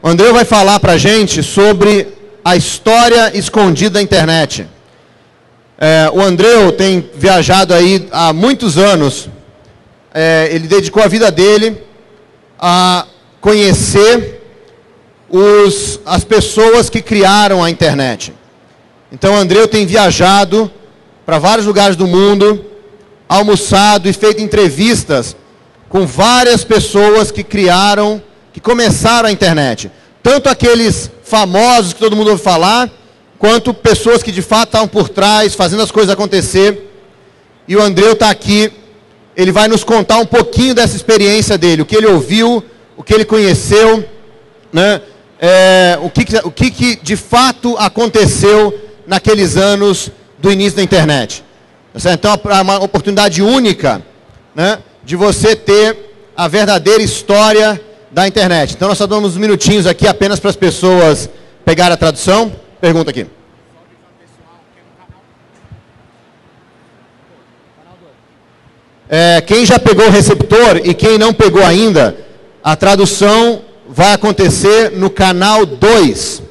o Andreu vai falar para a gente sobre a história escondida da internet. É, o Andreu tem viajado aí há muitos anos. É, ele dedicou a vida dele a conhecer os, as pessoas que criaram a internet. Então, o Andreu tem viajado para vários lugares do mundo, almoçado e feito entrevistas com várias pessoas que criaram, que começaram a internet. Tanto aqueles famosos que todo mundo ouve falar, quanto pessoas que de fato estavam por trás, fazendo as coisas acontecer. E o Andreu está aqui, ele vai nos contar um pouquinho dessa experiência dele, o que ele ouviu, o que ele conheceu, né? É, o, que, o que, que de fato aconteceu naqueles anos do início da internet. Tá então é uma oportunidade única né, de você ter a verdadeira história da internet. Então nós só damos uns minutinhos aqui apenas para as pessoas pegarem a tradução. Pergunta aqui. É, quem já pegou o receptor e quem não pegou ainda, a tradução vai acontecer no canal 2.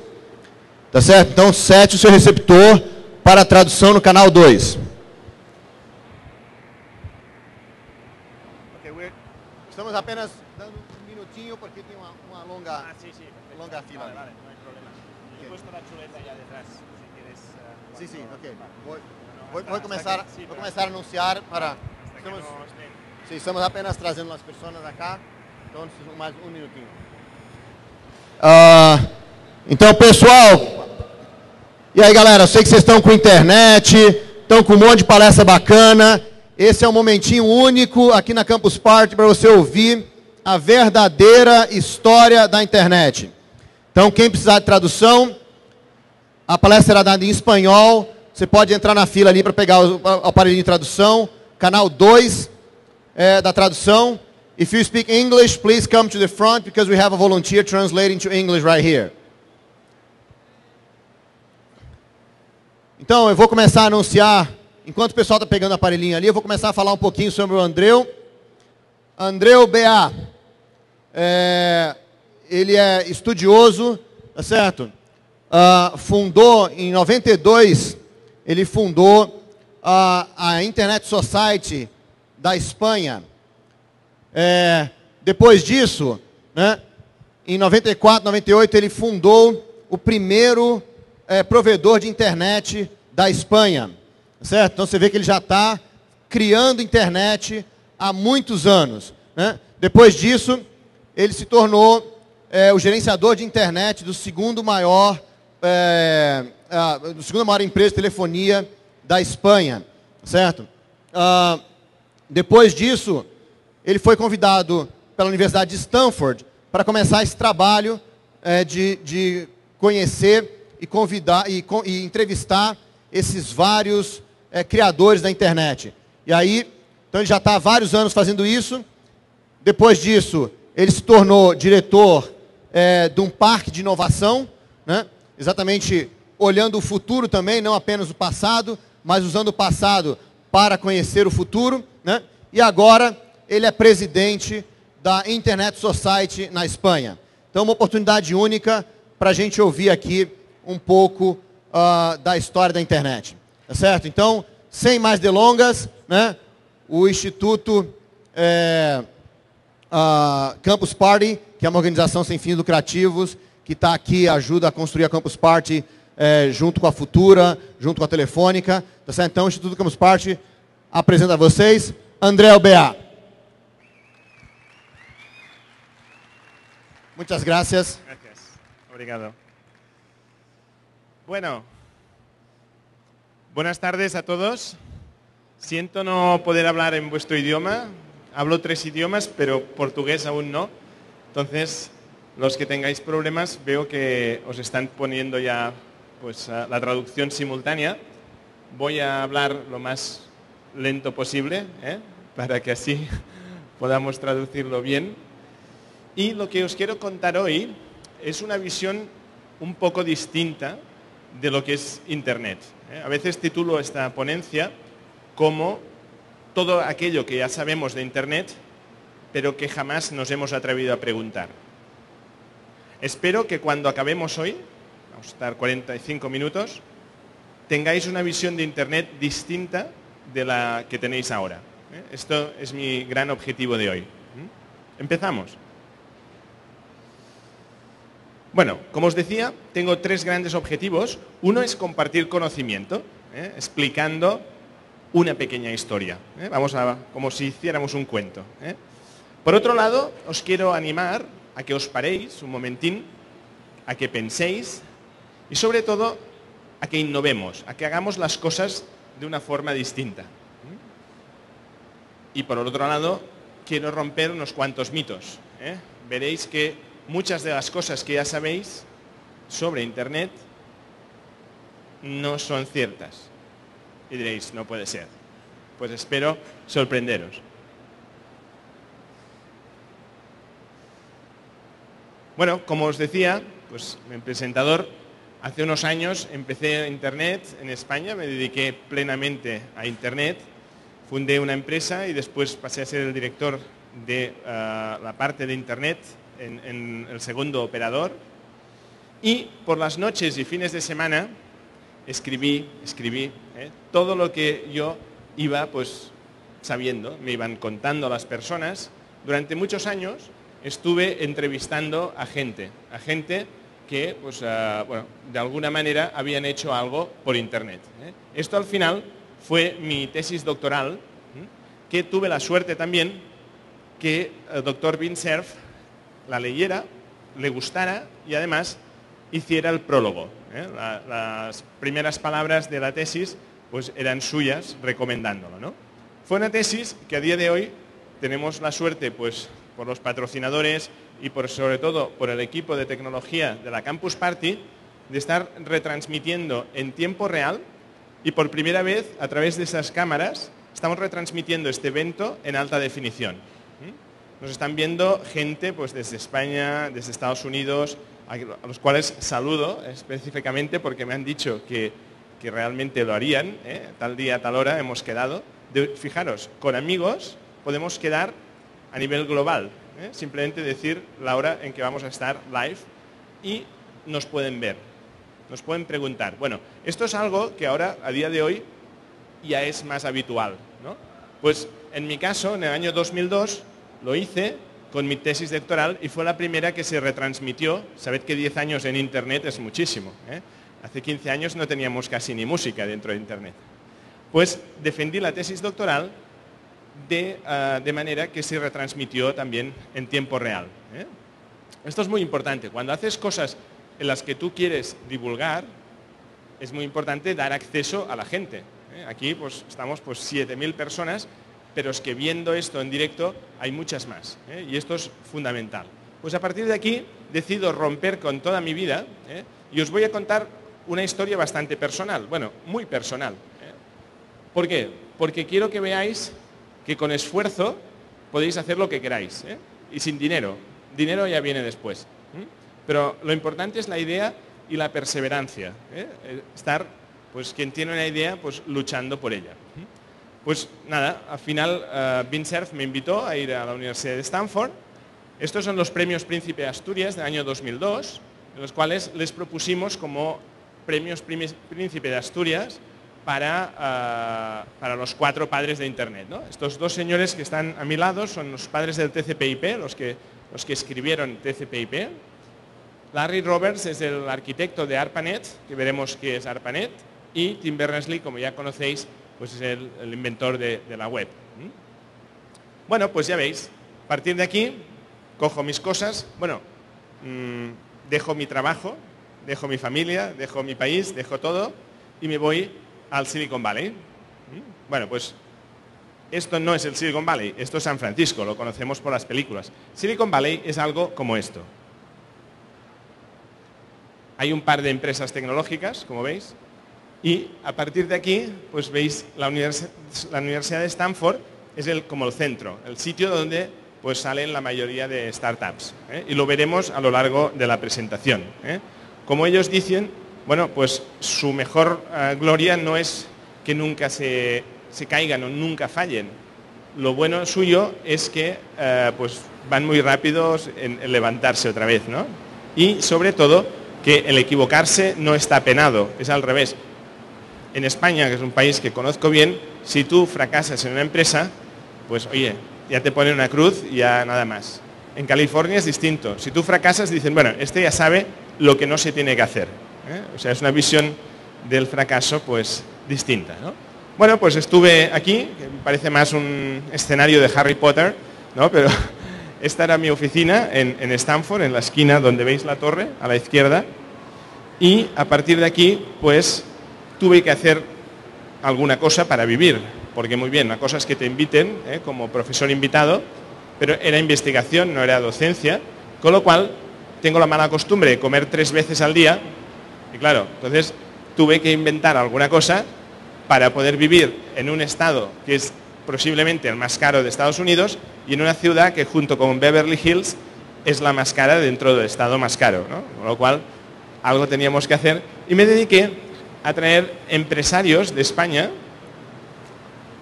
Tá certo? Então sete o seu receptor para a tradução no canal 2. estamos apenas dando um minutinho porque tem uma, uma longa, ah, sí, sí, longa fila. Vale, vale, no hay problema. Okay. He puesto la chuleta ya detrás, si quieres. Uh, sí, sí, ok. Voy, voy, começar, vou começar a anunciar para... Estamos, estamos apenas trazendo as pessoas acá, então mais um minutinho. Uh, então, pessoal, e aí, galera, eu sei que vocês estão com internet, estão com um monte de palestra bacana. Esse é um momentinho único aqui na Campus Party para você ouvir a verdadeira história da internet. Então, quem precisar de tradução, a palestra será dada em espanhol. Você pode entrar na fila ali para pegar o aparelho de tradução. Canal 2 é, da tradução. If you speak English, please come to the front because we have a volunteer translating to English right here. Então, eu vou começar a anunciar Enquanto o pessoal está pegando o aparelhinho ali, eu vou começar a falar um pouquinho sobre o Andreu. Andreu BA. É, ele é estudioso, tá certo? Uh, fundou, em 92, ele fundou a, a Internet Society da Espanha. É, depois disso, né, em 94, 98, ele fundou o primeiro é, provedor de internet da Espanha. Certo? Então você vê que ele já está criando internet há muitos anos. Né? Depois disso, ele se tornou é, o gerenciador de internet do segundo maior, é, a, do segundo maior empresa de telefonia da Espanha. Certo? Ah, depois disso, ele foi convidado pela Universidade de Stanford para começar esse trabalho é, de, de conhecer e convidar e, e entrevistar esses vários é, criadores da internet. E aí, então ele já está há vários anos fazendo isso. Depois disso, ele se tornou diretor é, de um parque de inovação, né? exatamente olhando o futuro também, não apenas o passado, mas usando o passado para conhecer o futuro. Né? E agora ele é presidente da Internet Society na Espanha. Então, uma oportunidade única para a gente ouvir aqui um pouco uh, da história da internet. Tá certo? Então, sem mais delongas, né, o Instituto é, Campus Party, que é uma organização sem fins lucrativos, que está aqui, ajuda a construir a Campus Party junto com a Futura, junto com a Telefônica. Tá certo? Então, o Instituto Campus Party apresenta a vocês André Albea. Muchas gracias. Gracias. Obrigado. Bueno, Buenas tardes a todos. Siento no poder hablar en vuestro idioma. Hablo tres idiomas, pero portugués aún no. Entonces, los que tengáis problemas, veo que os están poniendo ya pues, la traducción simultánea. Voy a hablar lo más lento posible, ¿eh? para que así podamos traducirlo bien. Y lo que os quiero contar hoy es una visión un poco distinta de lo que es Internet. ¿eh? A veces titulo esta ponencia como todo aquello que ya sabemos de Internet, pero que jamás nos hemos atrevido a preguntar. Espero que cuando acabemos hoy, vamos a estar 45 minutos, tengáis una visión de Internet distinta de la que tenéis ahora. ¿eh? Esto es mi gran objetivo de hoy. ¿Mm? Empezamos. Bueno, como os decía, tengo tres grandes objetivos. Uno es compartir conocimiento, ¿eh? explicando una pequeña historia. ¿eh? Vamos a, como si hiciéramos un cuento. Por otro lado, os quiero animar a que os paréis un momentín, a que penséis y sobre todo a que innovemos, a que hagamos las cosas de una forma distinta. Y por otro lado, quiero romper unos cuantos mitos. ¿eh? Veréis que muchas de las cosas que ya sabéis sobre Internet no son ciertas. Y diréis, no puede ser. Pues espero sorprenderos. Bueno, como os decía, pues mi presentador Hace unos años empecé Internet en España, me dediqué plenamente a Internet, fundé una empresa y después pasé a ser el director de ah, la parte de Internet en, el segundo operador. Y por las noches y fines de semana escribí, escribí ¿eh? todo lo que yo iba pues sabiendo, me iban contando las personas. Durante muchos años estuve entrevistando a gente, a gente que pues, ah, de alguna manera habían hecho algo por Internet. ¿eh? Esto al final fue mi tesis doctoral, que tuve la suerte también que el doctor Vincerf la leyera, le gustara y además hiciera el prólogo. ¿eh? las primeras palabras de la tesis pues, eran suyas recomendándolo. Fue una tesis que a día de hoy tenemos la suerte, pues, por los patrocinadores y por, sobre todo por el equipo de tecnología de la Campus Party, de estar retransmitiendo en tiempo real y por primera vez a través de esas cámaras estamos retransmitiendo este evento en alta definición. ¿Mm? Nos están viendo gente pues, desde España, desde Estados Unidos, a los cuales saludo específicamente porque me han dicho que, realmente lo harían, ¿eh? tal día, tal hora hemos quedado. fijaros, con amigos podemos quedar a nivel global. ¿eh? Simplemente decir la hora en que vamos a estar live y nos pueden ver, nos pueden preguntar. Bueno, esto es algo que ahora, a día de hoy, ya es más habitual. Pues en mi caso, en el año 2002, lo hice con mi tesis doctoral y fue la primera que se retransmitió. Sabed que 10 años en Internet es muchísimo. ¿eh? Hace 15 años no teníamos casi ni música dentro de Internet. Pues defendí la tesis doctoral Ah, de, manera que se retransmitió también en tiempo real. ¿eh? Esto es muy importante. Cuando haces cosas en las que tú quieres divulgar, es muy importante dar acceso a la gente. ¿eh? Aquí pues, estamos pues, 7.000 personas, pero es que viendo esto en directo hay muchas más. ¿eh? Y esto es fundamental. Pues a partir de aquí decido romper con toda mi vida y os voy a contar una historia bastante personal, bueno, muy personal. ¿Por qué? Porque quiero que veáis que con esfuerzo podéis hacer lo que queráis ¿eh? y sin dinero. Dinero ya viene después. Pero lo importante es la idea y la perseverancia. ¿eh? Eh, estar, pues quien tiene una idea, pues luchando por ella. Pues nada, al final uh, me invitó a ir a la Universidad de Stanford. Estos son los premios Príncipe de Asturias del año 2002, en los cuales les propusimos como premios Príncipe de Asturias para, uh, para los cuatro padres de Internet. Estos dos señores que están a mi lado son los padres del TCP/IP, los que, los que escribieron TCP/IP. Larry Roberts es el arquitecto de ARPANET, que veremos qué es ARPANET, y Tim Berners-Lee, como ya conocéis, pues es el, inventor de, la web. Bueno, pues ya veis, a partir de aquí cojo mis cosas, bueno, mmm, dejo mi trabajo, dejo mi familia, dejo mi país, dejo todo y me voy al Silicon Valley. Bueno, pues esto no es el Silicon Valley, esto es San Francisco, lo conocemos por las películas. Silicon Valley es algo como esto. Hay un par de empresas tecnológicas, como veis, y a partir de aquí, pues veis, la, Universidad de Stanford es el, como el centro, el sitio donde pues salen la mayoría de startups. ¿eh? Y lo veremos a lo largo de la presentación. ¿eh? Como ellos dicen, bueno, pues su mejor eh, gloria no es que nunca se, caigan o nunca fallen. Lo bueno suyo es que eh, pues van muy rápidos en, levantarse otra vez, ¿no? y sobre todo que el equivocarse no está penado, es al revés. En España, que es un país que conozco bien, si tú fracasas en una empresa, pues oye, ya te ponen una cruz y ya nada más. En California es distinto. Si tú fracasas, dicen, bueno, este ya sabe lo que no se tiene que hacer. ¿Eh? O sea, es una visión del fracaso pues distinta. Bueno, pues estuve aquí, que parece más un escenario de Harry Potter, ¿no? pero esta era mi oficina en, en Stanford, en la esquina donde veis la torre, a la izquierda, y a partir de aquí, pues tuve que hacer alguna cosa para vivir, porque muy bien, la cosa es que te inviten ¿eh? como profesor invitado, pero era investigación, no era docencia, con lo cual tengo la mala costumbre de comer tres veces al día, y claro, entonces tuve que inventar alguna cosa para poder vivir en un estado que es posiblemente el más caro de Estados Unidos y en una ciudad que junto con Beverly Hills es la más cara dentro del estado más caro, con lo cual algo teníamos que hacer y me dediqué a traer empresarios de España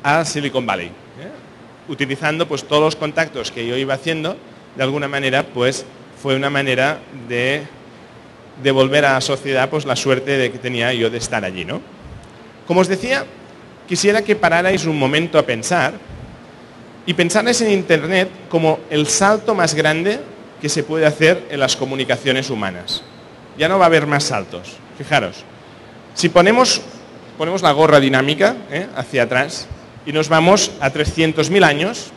a Silicon Valley, ¿eh? utilizando pues todos los contactos que yo iba haciendo, de alguna manera pues fue una manera de devolver a la sociedad pues la suerte de que tenía yo de estar allí, ¿no? Como os decía, quisiera que pararais un momento a pensar y pensarais en Internet como el salto más grande que se puede hacer en las comunicaciones humanas. Ya no va a haber más saltos. Fijaros, si ponemos, ponemos la gorra dinámica ¿eh? hacia atrás y nos vamos a 300.000 años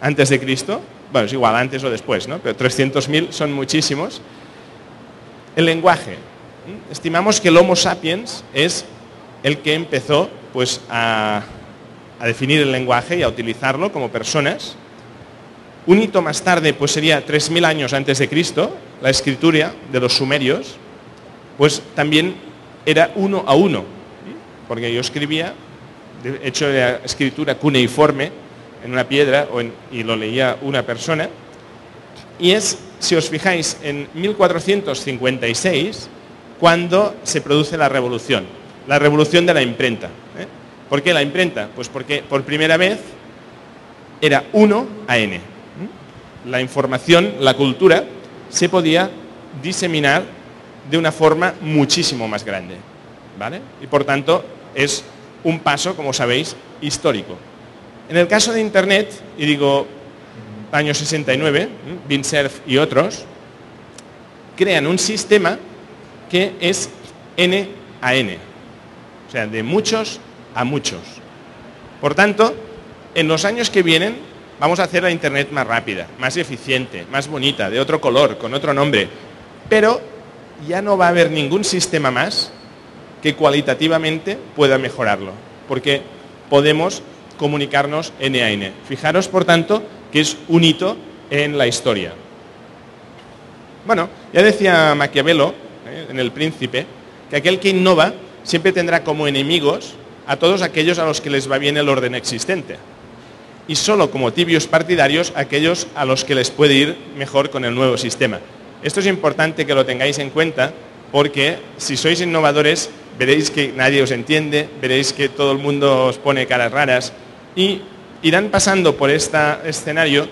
antes de Cristo, bueno, es igual antes o después, ¿no? pero 300.000 son muchísimos, el lenguaje. Estimamos que el Homo sapiens es el que empezó pues, a, definir el lenguaje y a utilizarlo como personas. Un hito más tarde pues sería 3.000 años antes de Cristo, la escritura de los sumerios, pues también era uno a uno, porque yo escribía, hecho de escritura cuneiforme en una piedra y lo leía una persona, y es, si os fijáis, en 1456 cuando se produce la revolución, la revolución de la imprenta. ¿eh? ¿Por qué la imprenta? Pues porque por primera vez era 1 a n. La información, la cultura, se podía diseminar de una forma muchísimo más grande. ¿vale? Y por tanto es un paso, como sabéis, histórico. En el caso de Internet, y digo año 69, Vint Cerf y otros, crean un sistema que es N a N, o sea, de muchos a muchos. Por tanto, en los años que vienen vamos a hacer la Internet más rápida, más eficiente, más bonita, de otro color, con otro nombre, pero ya no va a haber ningún sistema más que cualitativamente pueda mejorarlo, porque podemos comunicarnos N a N. Fijaros, por tanto, que es un hito en la historia. Bueno, ya decía Maquiavelo, eh, en El Príncipe, que aquel que innova siempre tendrá como enemigos a todos aquellos a los que les va bien el orden existente. Y solo como tibios partidarios aquellos a los que les puede ir mejor con el nuevo sistema. Esto es importante que lo tengáis en cuenta porque si sois innovadores veréis que nadie os entiende, veréis que todo el mundo os pone caras raras y irán pasando por este escenario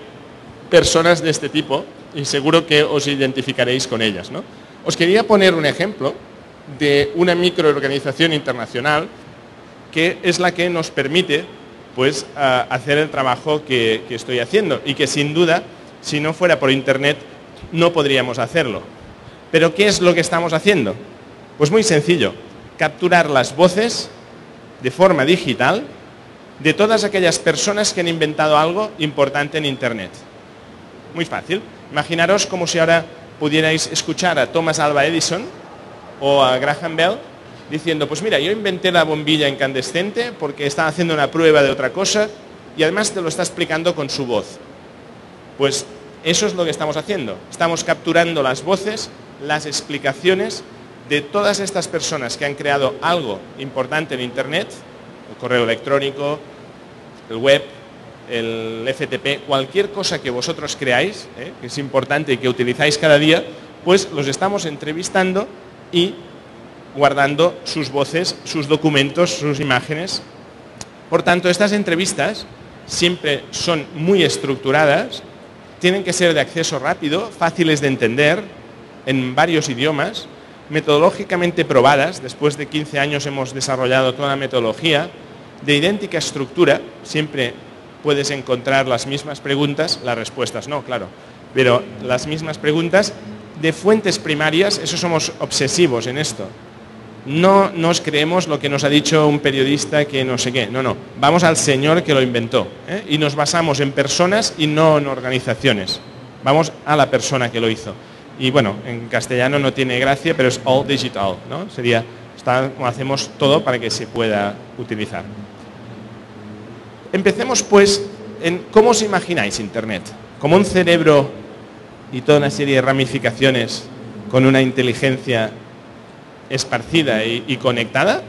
personas de este tipo y seguro que os identificaréis con ellas. ¿no? Os quería poner un ejemplo de una microorganización internacional que es la que nos permite pues, hacer el trabajo que, que estoy haciendo y que sin duda, si no fuera por Internet, no podríamos hacerlo. Pero ¿qué es lo que estamos haciendo? Pues muy sencillo, capturar las voces de forma digital de todas aquellas personas que han inventado algo importante en Internet. Muy fácil. Imaginaros como si ahora pudierais escuchar a Thomas Alva Edison o a Graham Bell diciendo, pues mira, yo inventé la bombilla incandescente porque estaba haciendo una prueba de otra cosa y además te lo está explicando con su voz. Pues eso es lo que estamos haciendo. Estamos capturando las voces, las explicaciones de todas estas personas que han creado algo importante en Internet, correo electrónico, el web, el FTP, cualquier cosa que vosotros creáis, ¿eh? que es importante y que utilizáis cada día, pues los estamos entrevistando y guardando sus voces, sus documentos, sus imágenes. Por tanto, estas entrevistas siempre son muy estructuradas, tienen que ser de acceso rápido, fáciles de entender en varios idiomas, metodológicamente probadas, después de 15 años hemos desarrollado toda la metodología, de idéntica estructura, siempre puedes encontrar las mismas preguntas, las respuestas no, claro, pero las mismas preguntas de fuentes primarias, eso somos obsesivos en esto. No nos creemos lo que nos ha dicho un periodista que no sé qué, no, no, vamos al señor que lo inventó ¿eh? y nos basamos en personas y no en organizaciones, vamos a la persona que lo hizo. Y bueno, en castellano no tiene gracia, pero es all digital, ¿no? Sería, hacemos todo para que se pueda utilizar. Empecemos pues en cómo os imagináis Internet. Como un cerebro y toda una serie de ramificaciones con una inteligencia esparcida y, conectada.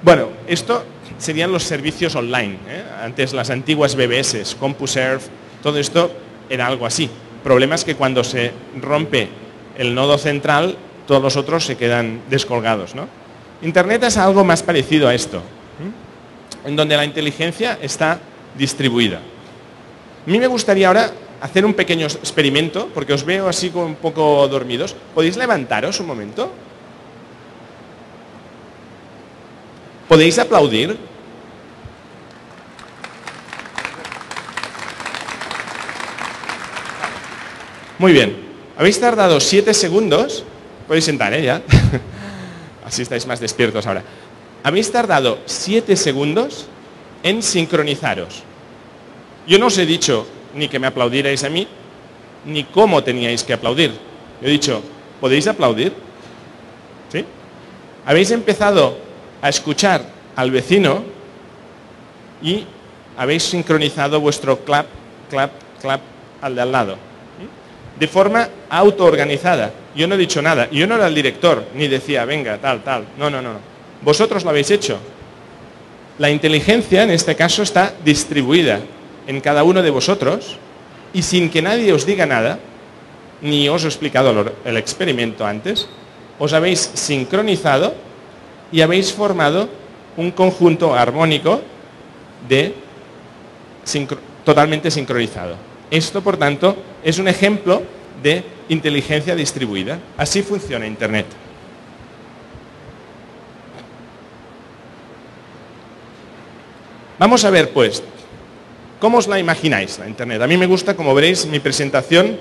Bueno, esto serían los servicios online. ¿eh? Antes las antiguas BBS, CompuServe, todo esto era algo así. problema es que cuando se rompe el nodo central, todos los otros se quedan descolgados. Internet es algo más parecido a esto en donde la inteligencia está distribuida. A mí me gustaría ahora hacer un pequeño experimento, porque os veo así como un poco dormidos. ¿Podéis levantaros un momento? ¿Podéis aplaudir? Muy bien. Habéis tardado siete segundos. Podéis sentar, ¿eh? Ya. Así estáis más despiertos ahora habéis tardado siete segundos en sincronizaros. Yo no os he dicho ni que me aplaudierais a mí, ni cómo teníais que aplaudir. Yo he dicho, ¿podéis aplaudir? ¿Sí? Habéis empezado a escuchar al vecino y habéis sincronizado vuestro clap, clap, clap al de al lado. De forma autoorganizada. Yo no he dicho nada. Yo no era el director, ni decía, venga, tal, tal. No, no, no. Vosotros lo habéis hecho. La inteligencia en este caso está distribuida en cada uno de vosotros y sin que nadie os diga nada, ni os he explicado el experimento antes, os habéis sincronizado y habéis formado un conjunto armónico de totalmente sincronizado. Esto, por tanto, es un ejemplo de inteligencia distribuida. Así funciona Internet. Vamos a ver, pues, ¿cómo os la imagináis la Internet? A mí me gusta, como veréis, mi presentación,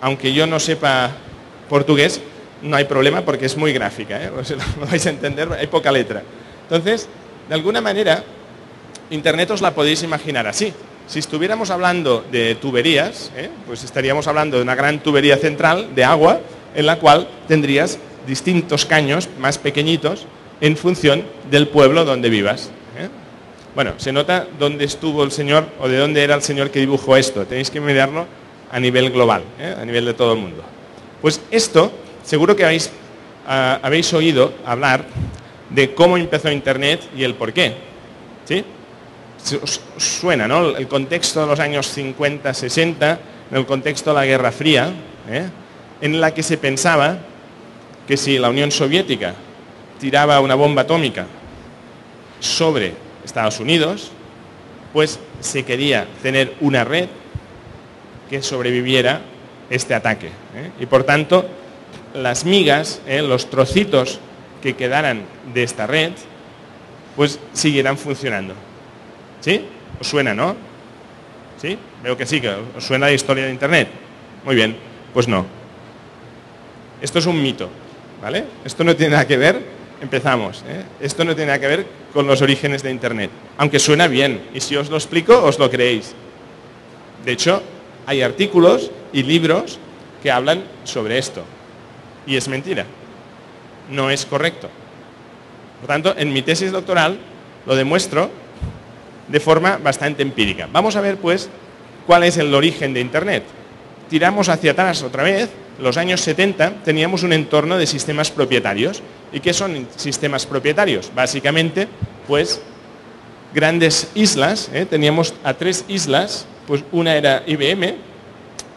aunque yo no sepa portugués, no hay problema porque es muy gráfica, ¿eh? lo vais a entender, hay poca letra. Entonces, de alguna manera, Internet os la podéis imaginar así. Si estuviéramos hablando de tuberías, ¿eh? pues estaríamos hablando de una gran tubería central de agua en la cual tendrías distintos caños más pequeñitos en función del pueblo donde vivas. Bueno, se nota dónde estuvo el señor o de dónde era el señor que dibujó esto. Tenéis que mirarlo a nivel global, ¿eh? a nivel de todo el mundo. Pues esto, seguro que habéis, ah, habéis oído hablar de cómo empezó Internet y el por qué. ¿Sí? Suena, ¿no? El contexto de los años 50, 60, en el contexto de la Guerra Fría, ¿eh? en la que se pensaba que si la Unión Soviética tiraba una bomba atómica sobre Estados Unidos, pues se quería tener una red que sobreviviera este ataque. ¿eh? Y por tanto, las migas, ¿eh? los trocitos que quedaran de esta red, pues siguieran funcionando. ¿Sí? ¿Os suena, no? ¿Sí? Veo que sí, que os suena la historia de Internet. Muy bien, pues no. Esto es un mito, ¿vale? Esto no tiene nada que ver empezamos. ¿eh? Esto no tiene nada que ver con los orígenes de Internet, aunque suena bien, y si os lo explico, os lo creéis. De hecho, hay artículos y libros que hablan sobre esto, y es mentira, no es correcto. Por tanto, en mi tesis doctoral lo demuestro de forma bastante empírica. Vamos a ver, pues, cuál es el origen de Internet. Tiramos hacia atrás otra vez los años 70 teníamos un entorno de sistemas propietarios. ¿Y qué son sistemas propietarios? Básicamente, pues grandes islas, ¿eh? teníamos a tres islas, pues una era IBM,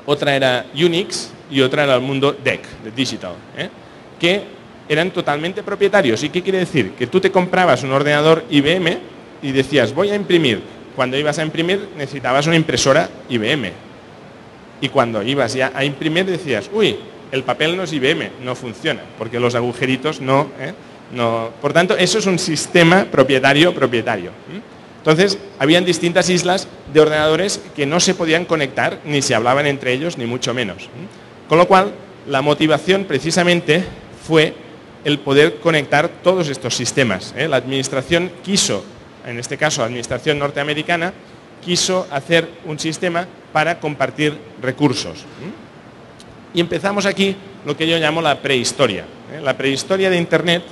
otra era Unix y otra era el mundo DEC, de Digital, ¿eh? que eran totalmente propietarios. ¿Y qué quiere decir? Que tú te comprabas un ordenador IBM y decías, voy a imprimir. Cuando ibas a imprimir necesitabas una impresora IBM. Y cuando ibas ya a imprimir decías, uy, el papel no es IBM, no funciona, porque los agujeritos no... ¿eh? no por tanto, eso es un sistema propietario propietario. Entonces, habían distintas islas de ordenadores que no se podían conectar, ni se hablaban entre ellos, ni mucho menos. Con lo cual, la motivación precisamente fue el poder conectar todos estos sistemas. ¿eh? La administración quiso, en este caso la administración norteamericana, quiso hacer un sistema para compartir recursos. Y empezamos aquí lo que yo llamo la prehistoria. ¿eh? La prehistoria de Internet,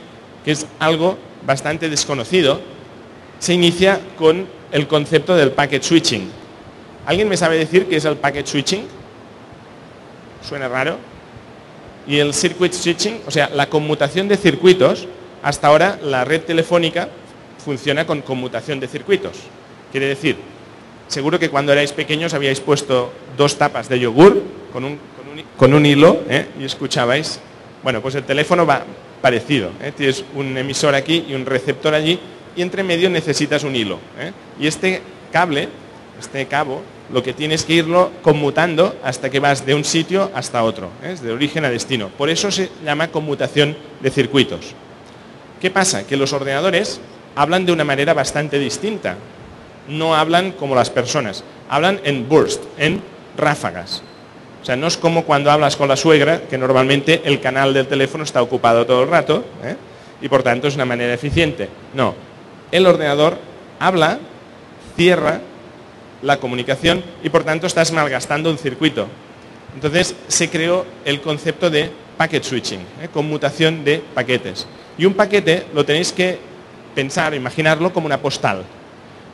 que es algo bastante desconocido, se inicia con el concepto del packet switching. ¿Alguien me sabe decir qué es el packet switching? ¿Suena raro? Y el circuit switching, o sea, la conmutación de circuitos, hasta ahora la red telefónica funciona con conmutación de circuitos. Quiere decir, seguro que cuando erais pequeños habíais puesto dos tapas de yogur con un, hilo ¿eh? y escuchabais. Bueno, pues el teléfono va parecido. ¿eh? Tienes un emisor aquí y un receptor allí y entre medio necesitas un hilo. ¿eh? Y este cable, este cabo, lo que tienes que irlo conmutando hasta que vas de un sitio hasta otro, ¿eh? de origen a destino. Por eso se llama conmutación de circuitos. ¿Qué pasa? Que los ordenadores hablan de una manera bastante distinta. No hablan como las personas, hablan en burst, en ráfagas. O sea, no es como cuando hablas con la suegra, que normalmente el canal del teléfono está ocupado todo el rato, ¿eh? y por tanto es una manera eficiente. No, el ordenador habla, cierra la comunicación y por tanto estás malgastando un circuito. Entonces se creó el concepto de packet switching, ¿eh? conmutación de paquetes. Y un paquete lo tenéis que pensar, imaginarlo como una postal.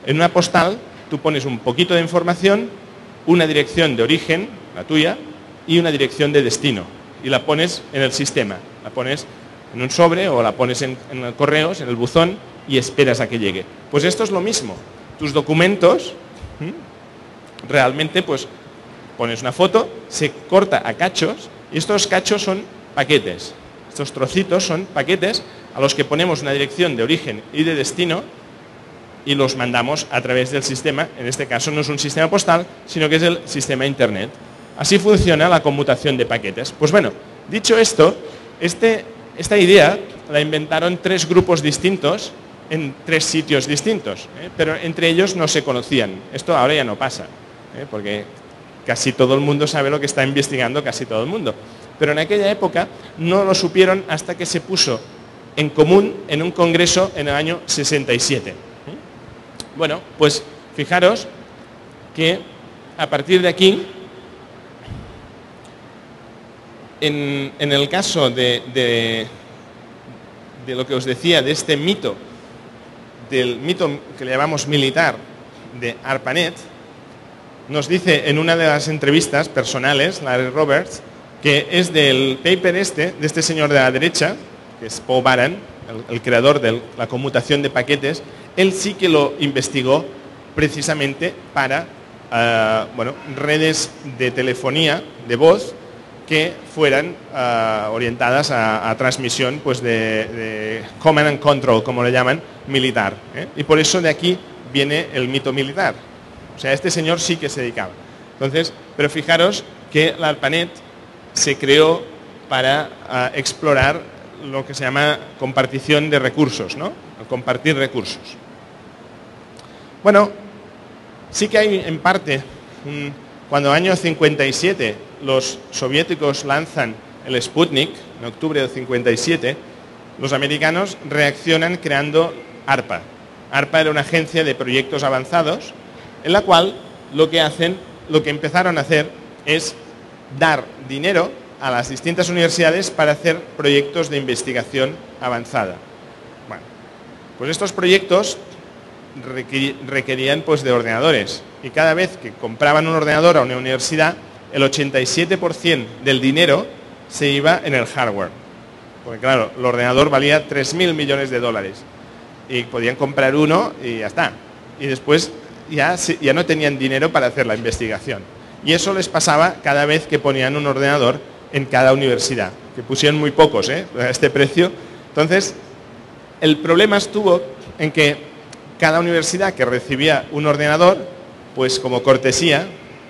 En una postal tú pones un poquito de información, una dirección de origen, la tuya, y una dirección de destino. Y la pones en el sistema. La pones en un sobre o la pones en, correos, en el buzón, y esperas a que llegue. Pues esto es lo mismo. Tus documentos, realmente pues pones una foto, se corta a cachos y estos cachos son paquetes. Estos trocitos son paquetes a los que ponemos una dirección de origen y de destino y los mandamos a través del sistema. En este caso no es un sistema postal, sino que es el sistema Internet. Así funciona la conmutación de paquetes. Pues bueno, dicho esto, este, esta idea la inventaron tres grupos distintos en tres sitios distintos, ¿eh? pero entre ellos no se conocían. Esto ahora ya no pasa, ¿eh? porque casi todo el mundo sabe lo que está investigando, casi todo el mundo. Pero en aquella época no lo supieron hasta que se puso en común en un congreso en el año 67. Bueno, pues fijaros que a partir de aquí, en, el caso de lo que os decía, de este mito del mito que le llamamos militar de ARPANET, nos dice en una de las entrevistas personales, Larry Roberts, que es del paper este, de este señor de la derecha, que es Paul Baran, el, creador de la conmutación de paquetes, él sí que lo investigó precisamente para ah, bueno, redes de telefonía de voz que fueran ah, orientadas a, transmisión pues de, command and control, como le llaman, militar. ¿eh? Y por eso de aquí viene el mito militar. O sea, este señor sí que se dedicaba. Entonces, pero fijaros que la ARPANET se creó para explorar lo que se llama compartición de recursos, ¿no? Compartir recursos. Bueno, sí que hay en parte, cuando año 57 los soviéticos lanzan el Sputnik, en octubre del 57, los americanos reaccionan creando ARPA. ARPA era una agencia de proyectos avanzados en la cual lo que hacen, lo que empezaron a hacer es dar dinero a las distintas universidades para hacer proyectos de investigación avanzada. Bueno, pues estos proyectos requerían pues de ordenadores y cada vez que compraban un ordenador a una universidad el 87% del dinero se iba en el hardware. Porque claro, el ordenador valía 3.000 millones de dólares. Y podían comprar uno y ya está. Y después ya, ya no tenían dinero para hacer la investigación. Y eso les pasaba cada vez que ponían un ordenador en cada universidad, que pusieron muy pocos ¿eh? a este precio. Entonces, el problema estuvo en que cada universidad que recibía un ordenador, pues como cortesía,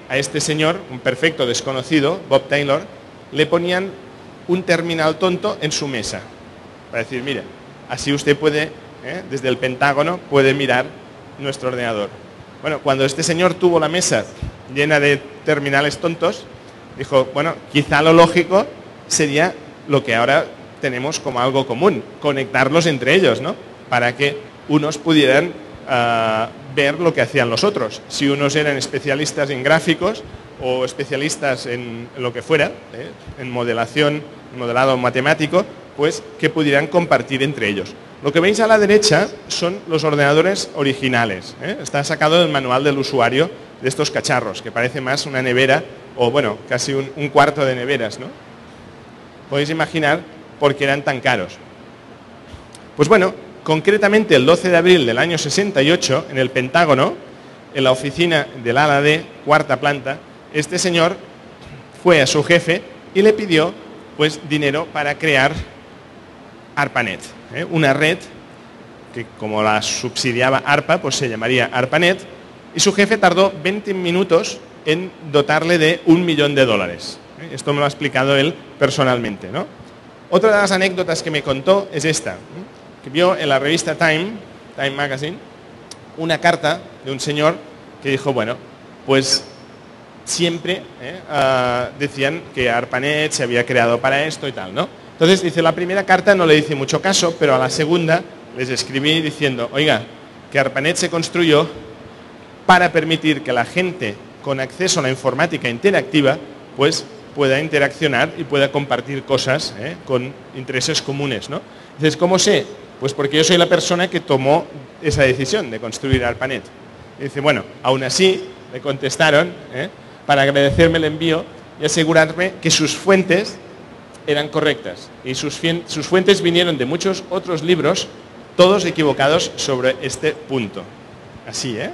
a este señor, un perfecto desconocido, Bob Taylor, le ponían un terminal tonto en su mesa. Para decir, mira, así usted puede, ¿eh? desde el Pentágono, puede mirar nuestro ordenador. Bueno, cuando este señor tuvo la mesa llena de terminales tontos, dijo, bueno, quizá lo lógico sería lo que ahora tenemos como algo común, conectarlos entre ellos, ¿no? Para que unos pudieran ah, ver lo que hacían los otros. Si unos eran especialistas en gráficos o especialistas en lo que fuera, ¿eh? en modelación, modelado matemático, pues que pudieran compartir entre ellos. Lo que veis a la derecha son los ordenadores originales. ¿eh? Está sacado del manual del usuario de estos cacharros, que parece más una nevera o, bueno, casi un, un cuarto de neveras. ¿no? Podéis imaginar por qué eran tan caros. Pues bueno, concretamente el 12 de abril del año 68, en el Pentágono, en la oficina del ala de cuarta planta, este señor fue a su jefe y le pidió pues dinero para crear ARPANET, ¿eh? una red que como la subsidiaba ARPA, pues se llamaría ARPANET, y su jefe tardó 20 minutos en dotarle de un millón de dólares. ¿eh? Esto me lo ha explicado él personalmente. ¿no? Otra de las anécdotas que me contó es esta, ¿eh? Que vio en la revista Time, Time Magazine, una carta de un señor que dijo, bueno, pues siempre ah, decían que ARPANET se había creado para esto y tal, ¿no? Entonces dice, la primera carta no le dice mucho caso, pero a la segunda les escribí diciendo, oiga, que ARPANET se construyó para permitir que la gente con acceso a la informática interactiva, pues pueda interaccionar y pueda compartir cosas ¿eh? con intereses comunes. ¿no? Entonces, ¿cómo sé? Pues porque yo soy la persona que tomó esa decisión de construir ARPANET. Y dice, bueno, aún así le contestaron ¿eh? para agradecerme el envío y asegurarme que sus fuentes eran correctas. Y sus, sus fuentes vinieron de muchos otros libros, todos equivocados sobre este punto. Así, ¿eh?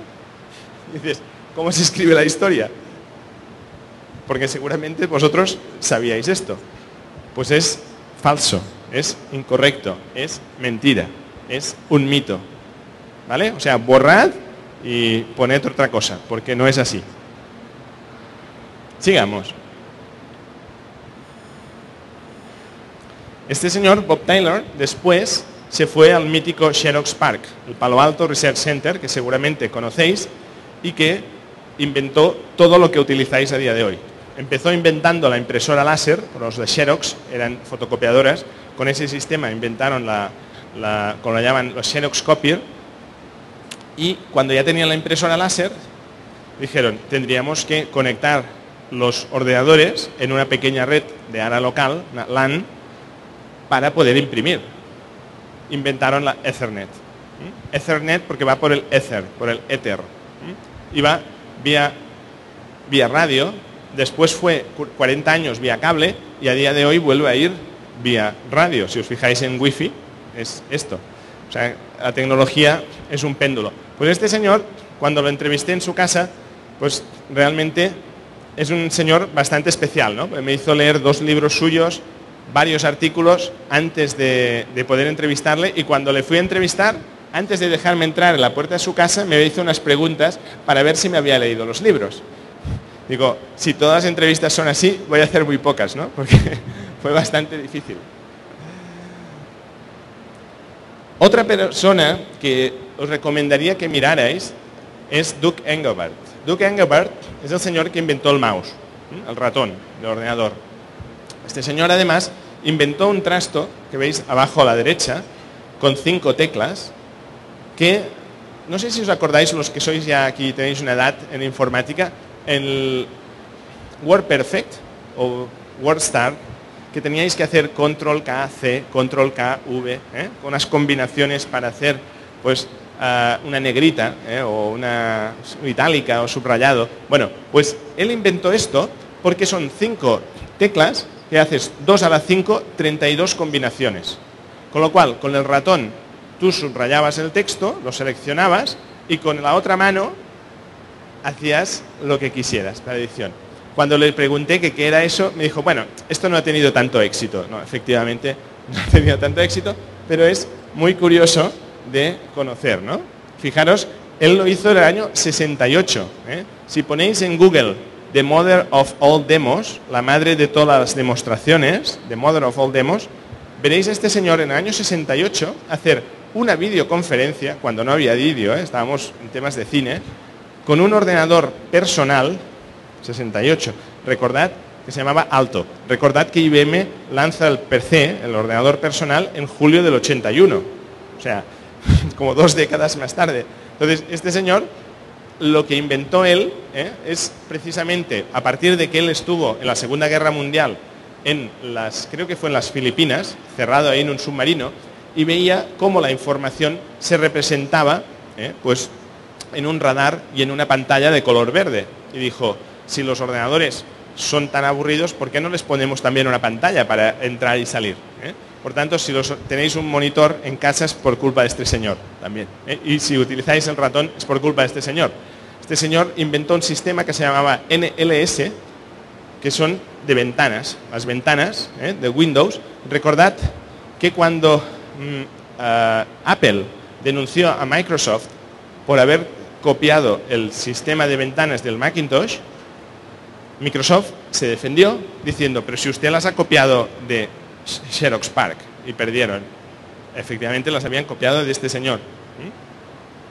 dices, ¿cómo se escribe la historia? Porque seguramente vosotros sabíais esto. Pues es falso, es incorrecto, es mentira, es un mito. ¿Vale? O sea, borrad y poned otra cosa, porque no es así. Sigamos. Este señor, Bob Taylor, después se fue al mítico Xerox Park, el Palo Alto Research Center, que seguramente conocéis, y que inventó todo lo que utilizáis a día de hoy. Empezó inventando la impresora láser, los de Xerox eran fotocopiadoras, con ese sistema inventaron la, como la llaman, los Xerox Copier, y cuando ya tenían la impresora láser, dijeron, tendríamos que conectar los ordenadores en una pequeña red de área local, LAN, para poder imprimir. Inventaron la Ethernet. Ethernet porque va por el Ether, por el Ether. Y va vía, vía radio, después fue 40 años vía cable y a día de hoy vuelve a ir vía radio. Si os fijáis en Wi-Fi, es esto. O sea, la tecnología es un péndulo. Pues este señor, cuando lo entrevisté en su casa, pues realmente es un señor bastante especial, ¿no? Me hizo leer dos libros suyos, varios artículos antes de, poder entrevistarle y cuando le fui a entrevistar, antes de dejarme entrar en la puerta de su casa, me hizo unas preguntas para ver si me había leído los libros. Digo, si todas las entrevistas son así, voy a hacer muy pocas, ¿no? Porque fue bastante difícil. Otra persona que os recomendaría que mirarais es Duke Engelbart. Duke Engelbart es el señor que inventó el mouse, el ratón de ordenador. Este señor además inventó un trasto que veis abajo a la derecha con cinco teclas que no sé si os acordáis los que sois ya aquí tenéis una edad en informática el WordPerfect o WordStar que teníais que hacer control K C, control K V, ¿eh? con unas combinaciones para hacer pues ah, una negrita ¿eh? o una itálica o subrayado. Bueno, pues él inventó esto porque son cinco teclas que haces 2 a la 5, 32 combinaciones. Con lo cual, con el ratón tú subrayabas el texto, lo seleccionabas y con la otra mano hacías lo que quisieras, la edición. Cuando le pregunté qué era eso, me dijo, bueno, esto no ha tenido tanto éxito. No, efectivamente, no ha tenido tanto éxito, pero es muy curioso de conocer, ¿no? Fijaros, él lo hizo en el año 68. ¿eh? Si ponéis en Google The Mother of All Demos, la madre de todas las demostraciones, The Mother of All Demos, veréis a este señor en el año 68 hacer una videoconferencia, cuando no había vídeo, ¿eh? estábamos en temas de cine, con un ordenador personal, 68, recordad que se llamaba Alto. Recordad que IBM lanza el PC, el ordenador personal, en julio del 81, o sea, como dos décadas más tarde. Entonces, este señor, lo que inventó él ¿eh? es precisamente a partir de que él estuvo en la Segunda Guerra Mundial en las, creo que fue en las Filipinas, cerrado ahí en un submarino, y veía cómo la información se representaba ¿eh? pues, en un radar y en una pantalla de color verde. Y dijo, si los ordenadores son tan aburridos, ¿por qué no les ponemos también una pantalla para entrar y salir? ¿eh? Por tanto, si tenéis un monitor en casa es por culpa de este señor también. ¿eh? Y si utilizáis el ratón es por culpa de este señor. Este señor inventó un sistema que se llamaba NLS, que son de ventanas. Las ventanas ¿eh? de Windows. Recordad que cuando mm, Apple denunció a Microsoft por haber copiado el sistema de ventanas del Macintosh, Microsoft se defendió diciendo, pero si usted las ha copiado de Xerox Park y perdieron, efectivamente las habían copiado de este señor.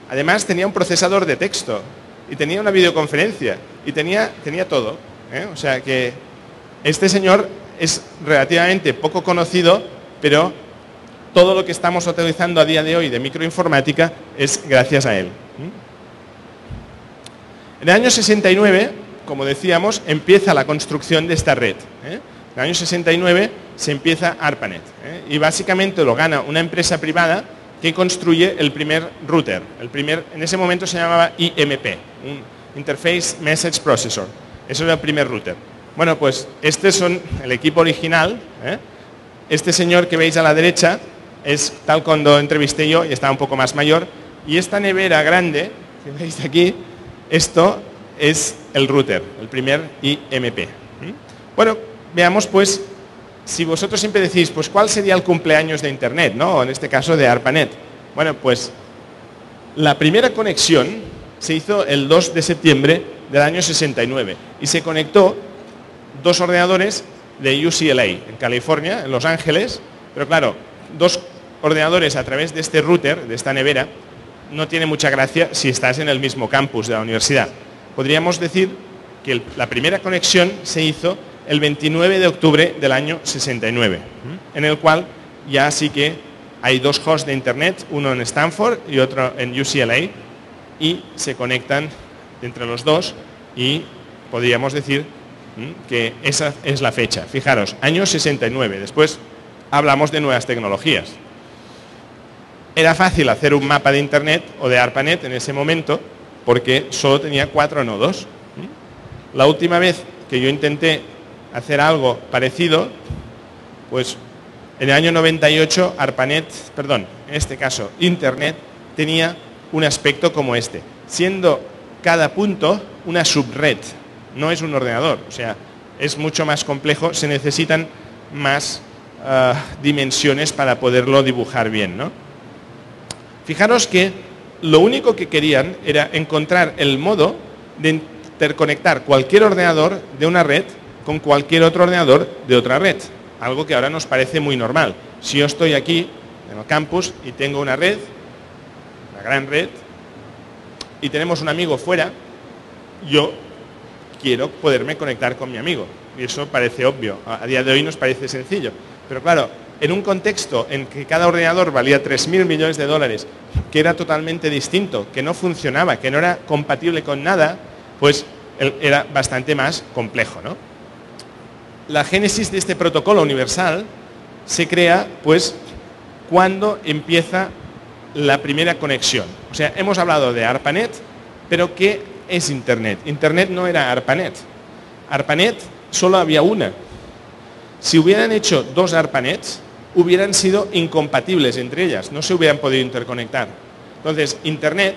Además tenía un procesador de texto y tenía una videoconferencia y tenía, tenía todo. ¿eh? O sea que este señor es relativamente poco conocido, pero todo lo que estamos utilizando a día de hoy de microinformática es gracias a él. En el año 69 como decíamos, empieza la construcción de esta red. ¿eh? En el año 69 se empieza ARPANET ¿eh? y básicamente lo gana una empresa privada que construye el primer router. El primer, en ese momento se llamaba IMP, un Interface Message Processor. Eso era el primer router. Bueno, pues este son el equipo original. ¿eh? Este señor que veis a la derecha es tal cuando entrevisté yo y está un poco más mayor. Y esta nevera grande que veis aquí, esto es el router, el primer IMP. Bueno, veamos pues, si vosotros siempre decís, pues cuál sería el cumpleaños de Internet, ¿no? En este caso de ARPANET. Bueno, pues la primera conexión se hizo el 2 de septiembre del año 69 y se conectó dos ordenadores de UCLA en California, en Los Ángeles, pero claro, dos ordenadores a través de este router, de esta nevera, no tiene mucha gracia si estás en el mismo campus de la universidad podríamos decir que la primera conexión se hizo el 29 de octubre del año 69, en el cual ya sí que hay dos hosts de Internet, uno en Stanford y otro en UCLA, y se conectan entre los dos y podríamos decir que esa es la fecha. Fijaros, año 69, después hablamos de nuevas tecnologías. Era fácil hacer un mapa de Internet o de ARPANET en ese momento, porque solo tenía cuatro nodos. La última vez que yo intenté hacer algo parecido, pues en el año 98 ARPANET, perdón, en este caso Internet, tenía un aspecto como este, siendo cada punto una subred, no es un ordenador, o sea, es mucho más complejo, se necesitan más ah, dimensiones para poderlo dibujar bien. ¿no? Fijaros que lo único que querían era encontrar el modo de interconectar cualquier ordenador de una red con cualquier otro ordenador de otra red. Algo que ahora nos parece muy normal. Si yo estoy aquí en el campus y tengo una red, una gran red, y tenemos un amigo fuera, yo quiero poderme conectar con mi amigo. Y eso parece obvio. A día de hoy nos parece sencillo. Pero claro, en un contexto en que cada ordenador valía 3.000 millones de dólares, que era totalmente distinto, que no funcionaba, que no era compatible con nada, pues era bastante más complejo. La génesis de este protocolo universal se crea pues cuando empieza la primera conexión. O sea, hemos hablado de ARPANET, pero ¿qué es Internet? Internet no era ARPANET. ARPANET solo había una. Si hubieran hecho dos ARPANETs, hubieran sido incompatibles entre ellas, no se hubieran podido interconectar. Entonces, Internet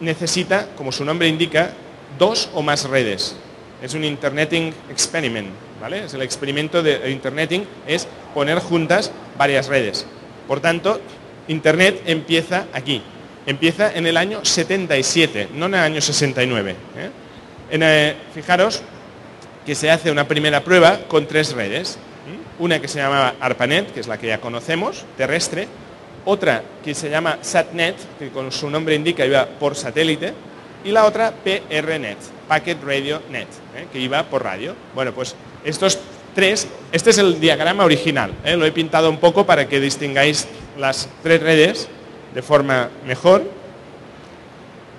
necesita, como su nombre indica, dos o más redes. Es un Interneting Experiment, ¿vale? Es el experimento de Interneting, es poner juntas varias redes. Por tanto, Internet empieza aquí. Empieza en el año 77, no en el año 69. ¿eh? Eh, fijaros que se hace una primera prueba con tres redes. Una que se llamaba ARPANET, que es la que ya conocemos, terrestre. Otra que se llama SATNET, que con su nombre indica iba por satélite. Y la otra PRNet, Packet Radio Net, ¿eh? que iba por radio. Bueno, pues estos tres, este es el diagrama original. ¿eh? Lo he pintado un poco para que distingáis las tres redes de forma mejor.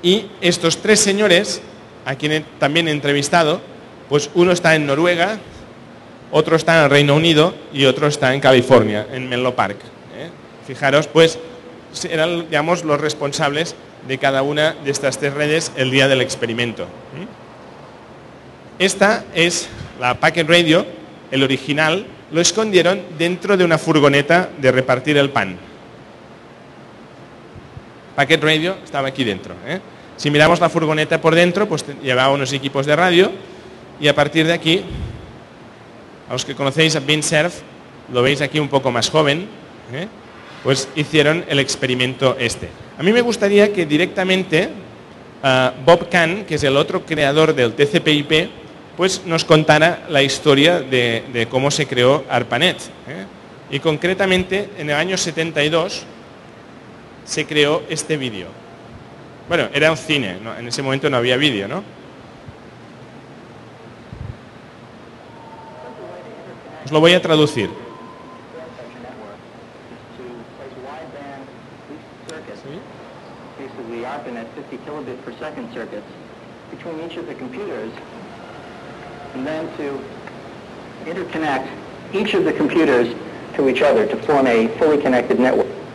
Y estos tres señores, a quienes también he entrevistado, pues uno está en Noruega, otro está en el Reino Unido y otro está en California, en Menlo Park. ¿eh? Fijaros, pues eran, digamos, los responsables de cada una de estas tres redes el día del experimento. ¿eh? Esta es la Packet Radio, el original, lo escondieron dentro de una furgoneta de repartir el pan. Packet Radio estaba aquí dentro. ¿eh? Si miramos la furgoneta por dentro, pues llevaba unos equipos de radio y a partir de aquí, a los que conocéis a Surf, lo veis aquí un poco más joven, ¿eh? pues hicieron el experimento este. A mí me gustaría que directamente uh, Bob Kahn, que es el otro creador del TCP/IP, pues nos contara la historia de, de cómo se creó ARPANET. ¿eh? Y concretamente en el año 72 se creó este vídeo. Bueno, era un cine, ¿no? en ese momento no había vídeo, ¿no? Os lo voy a traducir.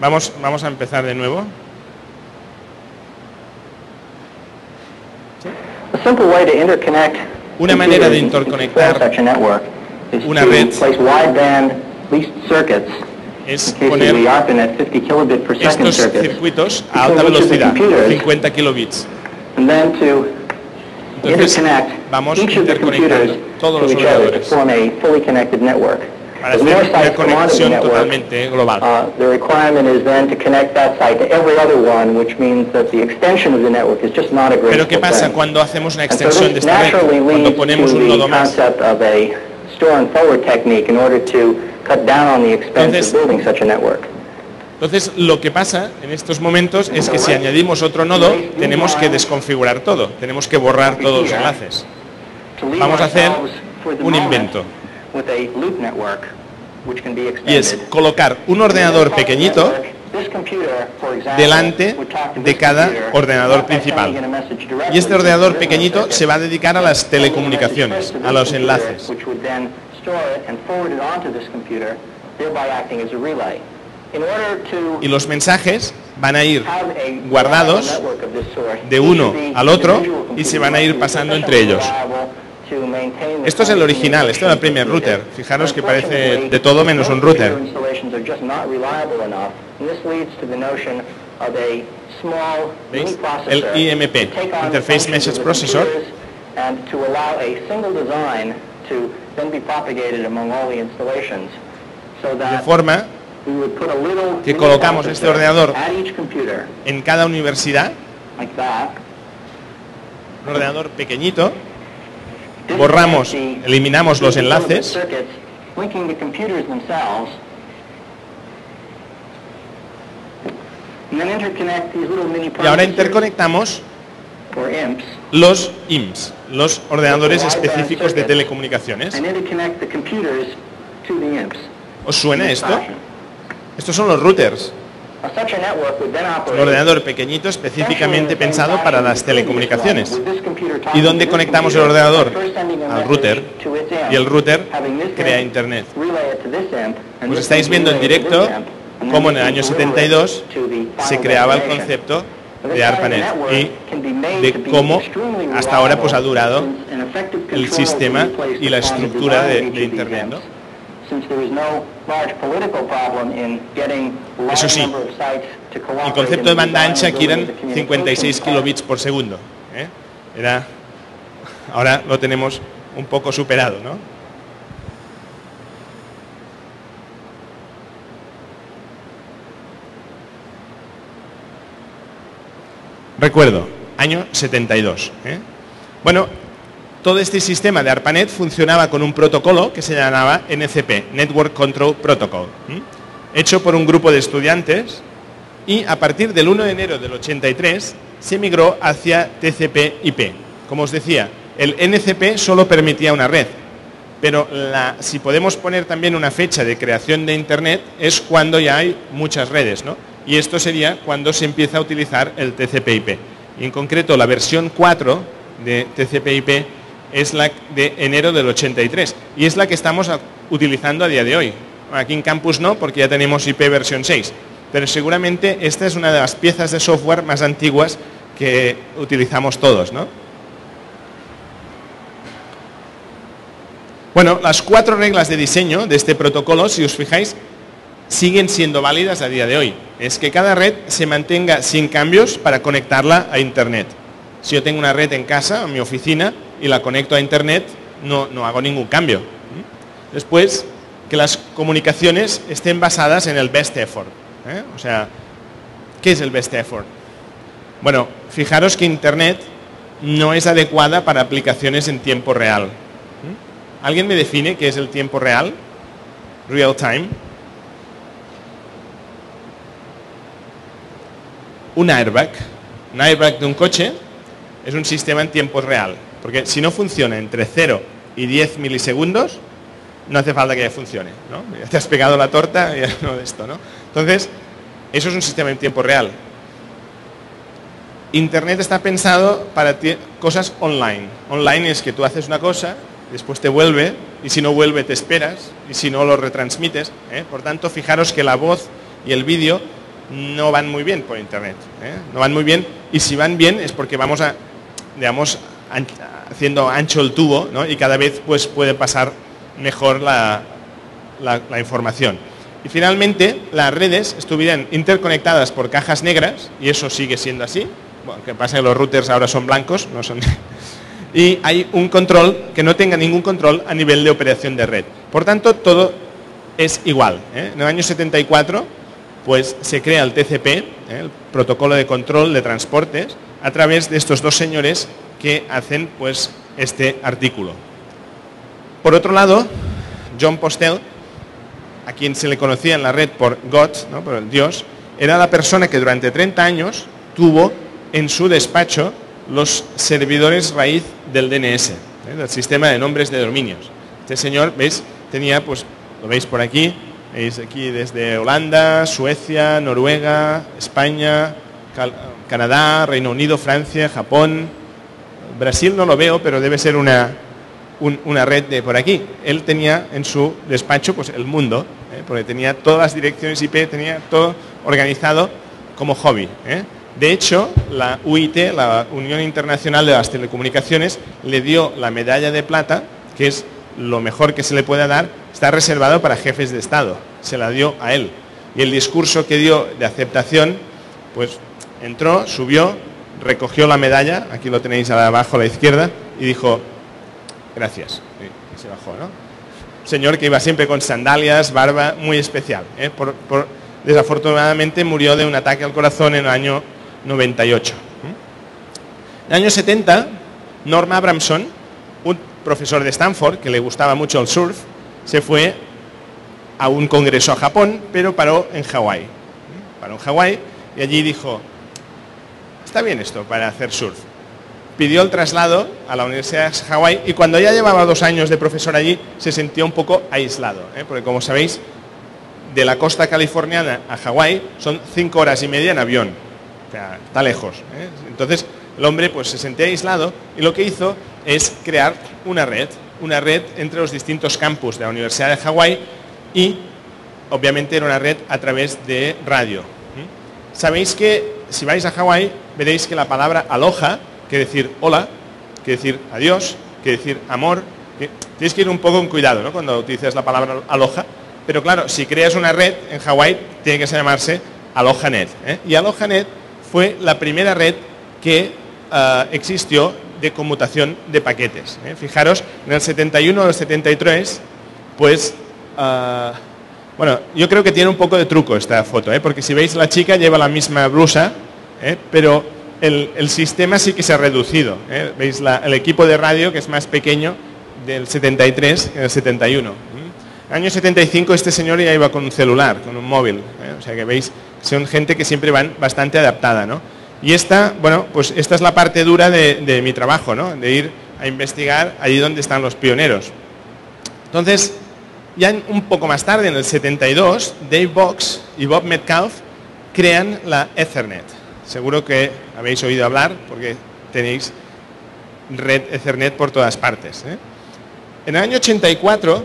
Vamos, vamos a empezar de nuevo. A simple way to interconnect Una manera de interconectar such a network is una to red place wideband leased circuits es in case of poner the ARPANET 50 kilobit per second estos circuits circuitos a alta between each of the velocidad, computers, 50 kilobits. and then to Entonces interconnect vamos each of the computers interconectando todos to los each other to ordenadores form a fully connected network. para As hacer more una sites come onto the conexión network, totalmente global. Uh, the requirement is then to connect that site to every other one, which means that the extension of the network is just not a great Pero ¿qué pasa thing. cuando hacemos una And so extensión de this esta red? naturally Cuando leads ponemos to un nodo the más. Concept of a store and forward technique in order to cut down on the expense Entonces- of building such a network. Entonces, lo que pasa en estos momentos es que si añadimos otro nodo, tenemos que desconfigurar todo, tenemos que borrar todos los enlaces. Vamos a hacer un invento. Y es colocar un ordenador pequeñito delante de cada ordenador principal. Y este ordenador pequeñito se va a dedicar a las telecomunicaciones, a los enlaces. Y los mensajes van a ir guardados de uno al otro y se van a ir pasando entre ellos. Esto es el original, esto es el primer router. Fijaros que parece de todo menos un router. ¿Veis? El IMP, Interface Message Processor, de forma que colocamos este ordenador en cada universidad, un ordenador pequeñito, borramos, eliminamos los enlaces y ahora interconectamos los IMS, los ordenadores específicos de telecomunicaciones. ¿Os suena esto? Estos son los routers, Un ordenador pequeñito específicamente pensado para las telecomunicaciones. ¿Y dónde conectamos el ordenador? Al router. Y el router crea internet. Pues estáis viendo en directo cómo en el año 72 se creaba el concepto de ARPANET y de cómo hasta ahora pues ha durado el sistema y la estructura de, de Internet. ¿no? Eso sí, El concepto de banda ancha aquí eran 56 kilobits por segundo. ¿eh? Era, ahora lo tenemos un poco superado, ¿no? Recuerdo, año 72. ¿eh? Bueno, todo este sistema de ARPANET funcionaba con un protocolo que se llamaba NCP, Network Control Protocol, hecho por un grupo de estudiantes y a partir del 1 de enero del 83 se migró hacia TCP/IP. Como os decía, el NCP solo permitía una red, pero si podemos poner también una fecha de creación de Internet es cuando ya hay muchas redes, ¿no? Y esto sería cuando se empieza a utilizar el TCP/IP. Y en concreto la versión 4 de TCP/IP es la de enero del 83 y es la que estamos utilizando a día de hoy. Aquí en campus no, porque ya tenemos IP versión 6, pero seguramente esta es una de las piezas de software más antiguas que utilizamos todos, ¿no? Bueno, las cuatro reglas de diseño de este protocolo, si os fijáis, siguen siendo válidas a día de hoy. Es que cada red se mantenga sin cambios para conectarla a Internet. Si yo tengo una red en casa, en mi oficina, y la conecto a Internet, no, no hago ningún cambio. Después, que las comunicaciones estén basadas en el best effort. ¿eh? O sea, ¿qué es el best effort? Bueno, fijaros que Internet no es adecuada para aplicaciones en tiempo real. ¿Alguien me define qué es el tiempo real? Real time. Un airbag. Un airbag de un coche es un sistema en tiempo real. Porque si no funciona entre 0 y 10 milisegundos, no hace falta que ya funcione. ¿no? Ya te has pegado la torta y no de esto. ¿no? Entonces, eso es un sistema en tiempo real. Internet está pensado para cosas online. Online es que tú haces una cosa después te vuelve, y si no vuelve te esperas, y si no lo retransmites. ¿eh? Por tanto, fijaros que la voz y el vídeo no van muy bien por Internet. ¿eh? No van muy bien, y si van bien es porque vamos a, digamos, haciendo ancho el tubo, y cada vez pues, puede pasar mejor la, información. Y finalmente, las redes estuvieran interconectadas por cajas negras, y eso sigue siendo así. Bueno, que pasa que los routers ahora son blancos, no son y hay un control que no tenga ningún control a nivel de operación de red. Por tanto, todo es igual. ¿eh? En el año 74 pues, se crea el TCP, ¿eh? el Protocolo de Control de Transportes, a través de estos dos señores que hacen pues, este artículo. Por otro lado, John Postel, a quien se le conocía en la red por God, por el Dios, era la persona que durante 30 años tuvo en su despacho los servidores raíz del DNS, ¿eh? del sistema de nombres de dominios. Este señor, ¿veis? Tenía, pues, lo veis por aquí, veis aquí desde Holanda, Suecia, Noruega, España, Canadá, Reino Unido, Francia, Japón, Brasil no lo veo, pero debe ser una, una red de por aquí. Él tenía en su despacho pues el mundo, ¿eh? porque tenía todas las direcciones IP, tenía todo organizado como hobby. ¿eh? De hecho, la UIT, la Unión Internacional de las Telecomunicaciones, le dio la medalla de plata, que es lo mejor que se le puede dar, está reservado para jefes de Estado. Se la dio a él. Y el discurso que dio de aceptación, pues entró, subió, recogió la medalla, aquí lo tenéis abajo a la izquierda, y dijo, gracias. Y se bajó, ¿no? Señor que iba siempre con sandalias, barba, muy especial. ¿eh? desafortunadamente murió de un ataque al corazón en el año 98. En el año 70, Norm Abramson, un profesor de Stanford que le gustaba mucho el surf, se fue a un congreso a Japón, pero paró en Hawái. Paró en Hawái y allí dijo, está bien esto para hacer surf. Pidió el traslado a la Universidad de Hawái y cuando ya llevaba dos años de profesor allí se sentía un poco aislado, ¿eh? porque como sabéis, de la costa californiana a Hawái son cinco horas y media en avión está lejos. ¿eh? Entonces el hombre pues se sentía aislado y lo que hizo es crear una red, una red entre los distintos campus de la Universidad de Hawái y obviamente era una red a través de radio. ¿eh? Sabéis que si vais a Hawái veréis que la palabra aloha quiere decir hola, quiere decir adiós, quiere decir amor. Tienes que ir un poco con cuidado ¿no? cuando utilizas la palabra aloha. Pero claro, si creas una red en Hawái, tiene que llamarse AlohaNet. ¿eh? Y AlohaNet fue la primera red que ah, existió de conmutación de paquetes. ¿eh? Fijaros, en el 71 o el 73, pues, bueno, yo creo que tiene un poco de truco esta foto, ¿eh? porque si veis la chica lleva la misma blusa, ¿eh? pero el, sistema sí que se ha reducido. ¿eh? Veis el equipo de radio que es más pequeño del 73 que del 71. En el año 75 este señor ya iba con un celular, con un móvil. ¿eh? O sea que veis, son gente que siempre van bastante adaptada, ¿no? Y esta, bueno, pues esta es la parte dura de, mi trabajo, ¿no? De ir a investigar allí donde están los pioneros. Entonces, ya un poco más tarde, en el 72, Dave Box y Bob Metcalf crean la Ethernet. Seguro que habéis oído hablar porque tenéis red Ethernet por todas partes. ¿eh? En el año 84,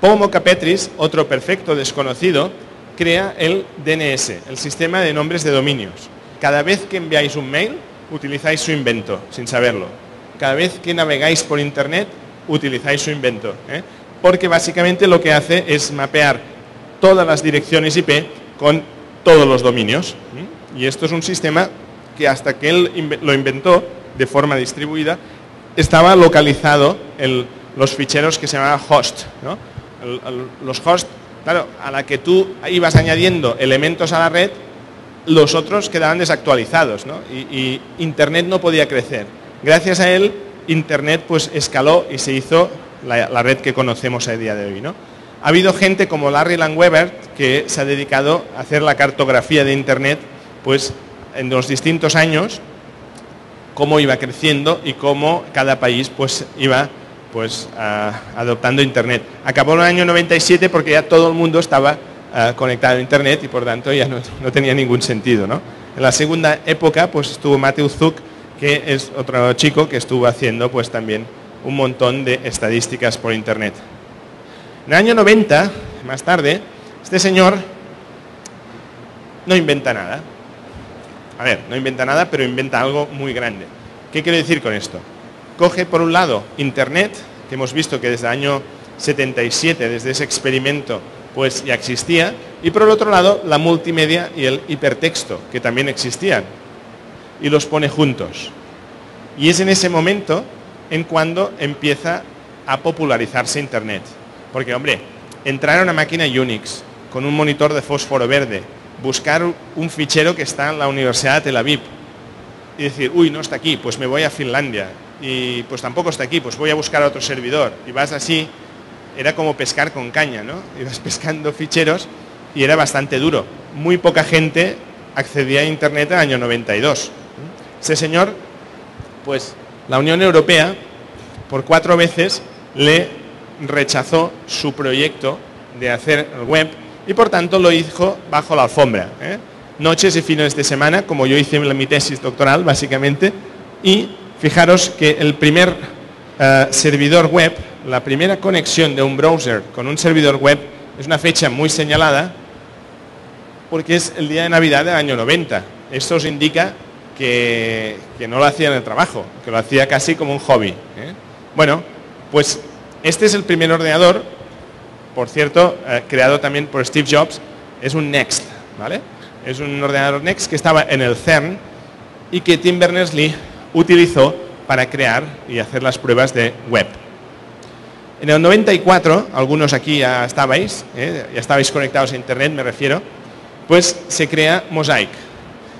Paul Mocapetris, otro perfecto desconocido, crea el DNS, el sistema de nombres de dominios. Cada vez que enviáis un mail, utilizáis su invento, sin saberlo. Cada vez que navegáis por Internet, utilizáis su invento. ¿eh? Porque básicamente lo que hace es mapear todas las direcciones IP con todos los dominios. Y esto es un sistema que hasta que él lo inventó de forma distribuida, estaba localizado en los ficheros que se llamaban host. ¿no? Los host, claro, a la que tú ibas añadiendo elementos a la red, los otros quedaban desactualizados y, Internet no podía crecer. Gracias a él, Internet pues escaló y se hizo la, red que conocemos a día de hoy. Ha habido gente como Larry Langweber que se ha dedicado a hacer la cartografía de Internet pues, en los distintos años, cómo iba creciendo y cómo cada país pues, iba pues, adoptando Internet. Acabó en el año 97 porque ya todo el mundo estaba ah, conectado a Internet y por tanto ya no, no tenía ningún sentido. ¿no? En la segunda época pues, estuvo Matthew Zuck, que es otro chico que estuvo haciendo pues, también un montón de estadísticas por Internet. En el año 90, más tarde, este señor no inventa nada. A ver, no inventa nada, pero inventa algo muy grande. ¿Qué quiere decir con esto? Coge, por un lado, Internet, que hemos visto que desde el año 77, desde ese experimento, pues ya existía, y por el otro lado, la multimedia y el hipertexto, que también existían, y los pone juntos. Y es en ese momento en cuando empieza a popularizarse Internet. Porque, hombre, entrar a una máquina Unix con un monitor de fósforo verde, buscar un fichero que está en la Universidad de Tel Aviv y decir, uy, no está aquí, pues me voy a Finlandia. Y pues tampoco está aquí, pues voy a buscar otro servidor. Y vas así, era como pescar con caña, ¿no? Ibas pescando ficheros y era bastante duro. Muy poca gente accedía a Internet en el año 92. Ese señor, pues la Unión Europea, por cuatro veces le rechazó su proyecto de hacer web y por tanto lo hizo bajo la alfombra. ¿eh? Noches y fines de semana, como yo hice en mi tesis doctoral, básicamente, y fijaros que el primer eh, servidor web, la primera conexión de un browser con un servidor web, es una fecha muy señalada, porque es el día de Navidad del año 90. Esto os indica que, que no lo hacía en el trabajo, que lo hacía casi como un hobby. ¿eh? Bueno, pues este es el primer ordenador, por cierto, eh, creado también por Steve Jobs, es un Next, ¿vale? Es un ordenador Next que estaba en el CERN y que Tim Berners-Lee utilizó para crear y hacer las pruebas de web. En el 94, algunos aquí ya estabais, ¿eh? ya estabais conectados a Internet, me refiero, pues se crea Mosaic.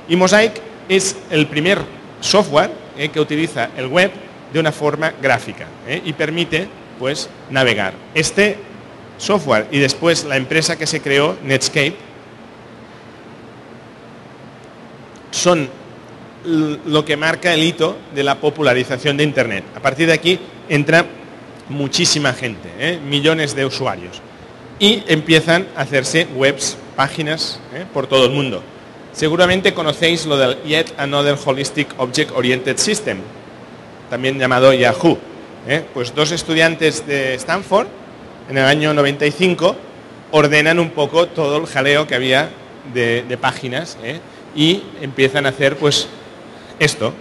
Y Mosaic es el primer software ¿eh? que utiliza el web de una forma gráfica y permite pues navegar. Este software y después la empresa que se creó, Netscape, son lo que marca el hito de la popularización de Internet. A partir de aquí entra muchísima gente, ¿eh? millones de usuarios. Y empiezan a hacerse webs, páginas ¿eh? por todo el mundo. Seguramente conocéis lo del Yet Another Holistic Object Oriented System, también llamado Yahoo. ¿eh? Pues dos estudiantes de Stanford, en el año 95, ordenan un poco todo el jaleo que había de, páginas ¿eh? y empiezan a hacer pues esto.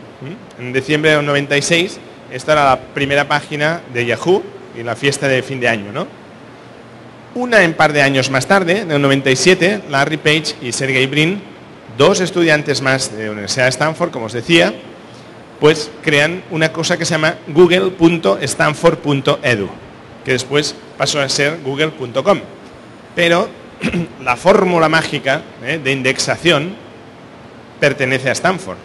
En diciembre del 96, esta era la primera página de Yahoo y la fiesta de fin de año, ¿no? Una en par de años más tarde, en el 97, Larry Page y Sergey Brin, dos estudiantes más de la Universidad de Stanford, como os decía, pues crean una cosa que se llama google.stanford.edu, que después pasó a ser google.com. Pero la fórmula mágica ¿eh? de indexación pertenece a Stanford.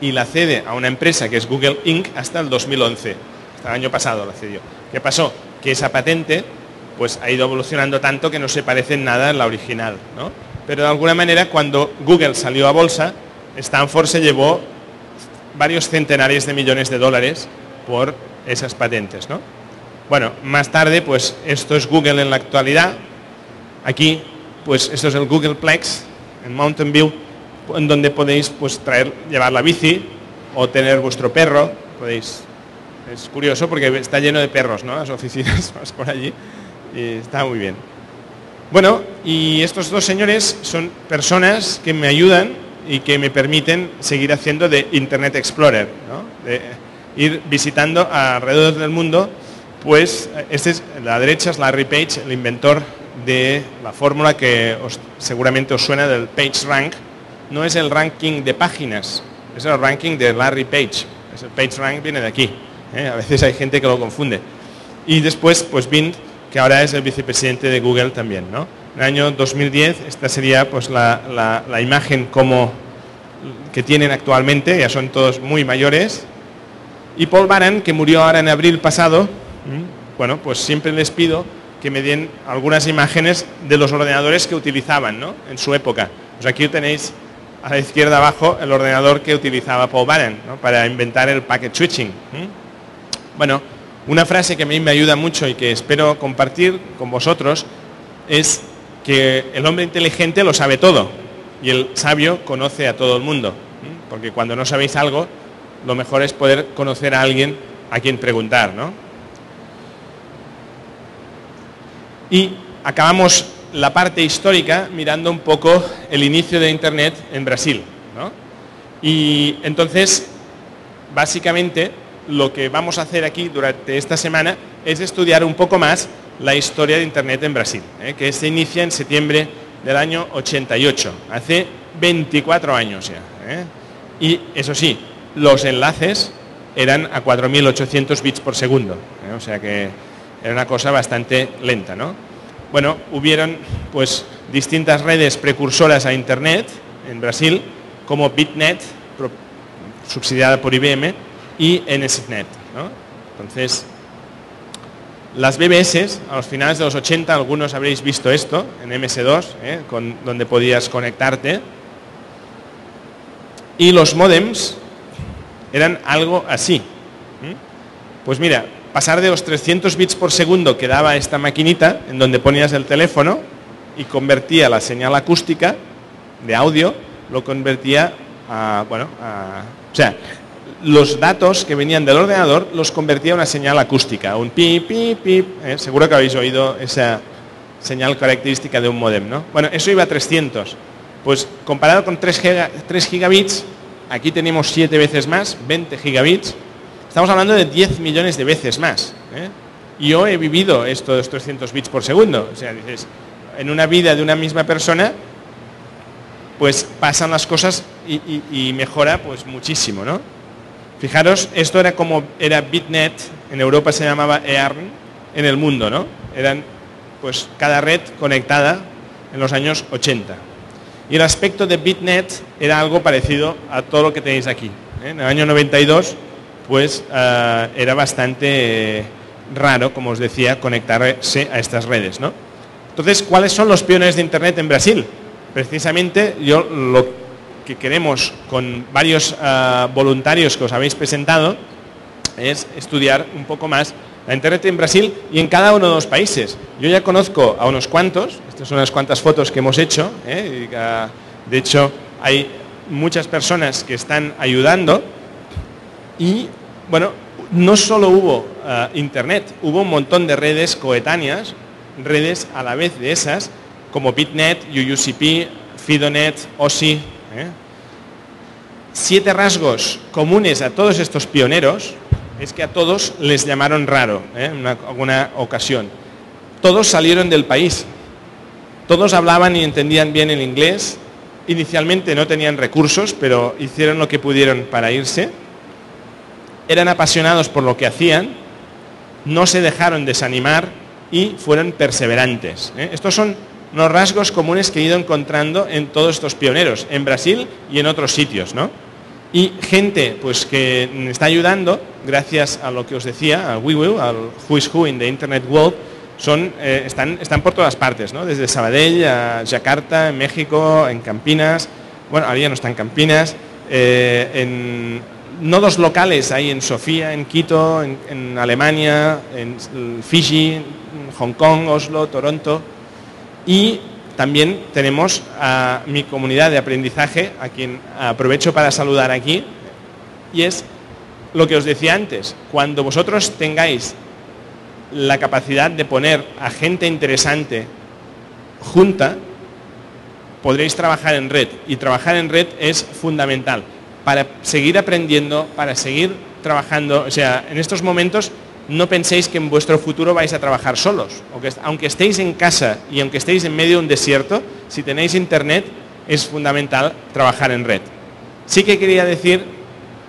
y la cede a una empresa que es Google Inc. hasta el 2011. Hasta el año pasado la cedió. ¿Qué pasó? Que esa patente pues, ha ido evolucionando tanto que no se parece en nada a la original. ¿no? Pero de alguna manera cuando Google salió a bolsa, Stanford se llevó varios centenares de millones de dólares por esas patentes. ¿no? Bueno, más tarde, pues esto es Google en la actualidad. Aquí, pues esto es el Google Plex en Mountain View, en donde podéis pues traer, llevar la bici o tener vuestro perro. Podéis. Es curioso porque está lleno de perros, ¿no? Las oficinas, vas por allí y está muy bien. Bueno, y estos dos señores son personas que me ayudan y que me permiten seguir haciendo de Internet Explorer, ¿no? de ir visitando alrededor del mundo, pues este es, la derecha es Larry Page, el inventor de la fórmula que seguramente os suena del Page Rank. No es el ranking de páginas, es el ranking de Larry Page. Es el Page Rank viene de aquí. ¿eh? A veces hay gente que lo confunde. Y después, pues Vint, que ahora es el vicepresidente de Google también. ¿no? En el año 2010, esta sería pues, la, imagen como que tienen actualmente, ya son todos muy mayores. Y Paul Baran, que murió ahora en abril pasado, bueno, pues siempre les pido que me den algunas imágenes de los ordenadores que utilizaban ¿no? en su época. Aquí tenéis a la izquierda abajo el ordenador que utilizaba Paul Baran para inventar el packet switching. Bueno, una frase que a mí me ayuda mucho y que espero compartir con vosotros es que el hombre inteligente lo sabe todo y el sabio conoce a todo el mundo. Porque cuando no sabéis algo, lo mejor es poder conocer a alguien a quien preguntar. ¿no? Y acabamos la parte histórica mirando un poco el inicio de Internet en Brasil. Y entonces, básicamente, lo que vamos a hacer aquí durante esta semana es estudiar un poco más la historia de Internet en Brasil, ¿eh? que se inicia en septiembre del año 88, hace 24 años ya. ¿eh? Y eso sí, los enlaces eran a 4.800 bits por segundo, ¿eh? o sea que era una cosa bastante lenta, ¿no? Bueno, hubieron pues distintas redes precursoras a Internet en Brasil, como Bitnet, subsidiada por IBM, y NSNet. Entonces, las BBS, a los finales de los 80, algunos habréis visto esto en MS2, ¿eh? con, donde podías conectarte. Y los modems eran algo así. Pues mira, pasar de los 300 bits por segundo que daba esta maquinita, en donde ponías el teléfono y convertía la señal acústica de audio, lo convertía a, bueno, a, o sea, los datos que venían del ordenador los convertía a una señal acústica, un pi, pi, pi, ¿eh? seguro que habéis oído esa señal característica de un modem, ¿no? Bueno, eso iba a 300. Pues comparado con 3, 3 gigabits, aquí tenemos 7 veces más, 20 gigabits, Estamos hablando de 10 millones de veces más. ¿eh? Yo he vivido estos 300 bits por segundo. O sea, dices, en una vida de una misma persona, pues pasan las cosas y, mejora pues muchísimo, ¿no? Fijaros, esto era como era Bitnet, en Europa se llamaba EARN, en el mundo, ¿no? Eran pues cada red conectada en los años 80. Y el aspecto de Bitnet era algo parecido a todo lo que tenéis aquí. ¿eh? En el año 92 pues eh, era bastante raro, como os decía, conectarse a estas redes. ¿no? Entonces, ¿cuáles son los pioneros de Internet en Brasil? Precisamente yo lo que queremos con varios eh, voluntarios que os habéis presentado es estudiar un poco más la Internet en Brasil y en cada uno de los países. Yo ya conozco a unos cuantos, estas son unas cuantas fotos que hemos hecho, ¿eh? de hecho hay muchas personas que están ayudando y bueno, no solo hubo eh, Internet, hubo un montón de redes coetáneas, redes a la vez de esas, como Bitnet, UUCP, Fidonet, OSI. ¿eh? Siete rasgos comunes a todos estos pioneros es que a todos les llamaron raro ¿eh? en alguna ocasión. Todos salieron del país, todos hablaban y entendían bien el inglés, inicialmente no tenían recursos, pero hicieron lo que pudieron para irse eran apasionados por lo que hacían, no se dejaron desanimar y fueron perseverantes. ¿eh? Estos son los rasgos comunes que he ido encontrando en todos estos pioneros, en Brasil y en otros sitios. y gente pues, que está ayudando, gracias a lo que os decía, al WeWill, al Who is Who in the Internet World, son, eh, están, están por todas partes, ¿no? desde Sabadell a Jakarta, en México, en Campinas, bueno, ahora ya no están en Campinas, eh, en nodos locales hay en Sofía, en Quito, en, Alemania, en Fiji, en Hong Kong, Oslo, Toronto, y también tenemos a mi comunidad de aprendizaje, a quien aprovecho para saludar aquí, y es lo que os decía antes, cuando vosotros tengáis la capacidad de poner a gente interesante junta, podréis trabajar en red. Y trabajar en red es fundamental para seguir aprendiendo, para seguir trabajando. O sea, en estos momentos no penséis que en vuestro futuro vais a trabajar solos. Aunque estéis en casa y aunque estéis en medio de un desierto, si tenéis internet es fundamental trabajar en red. Sí que quería decir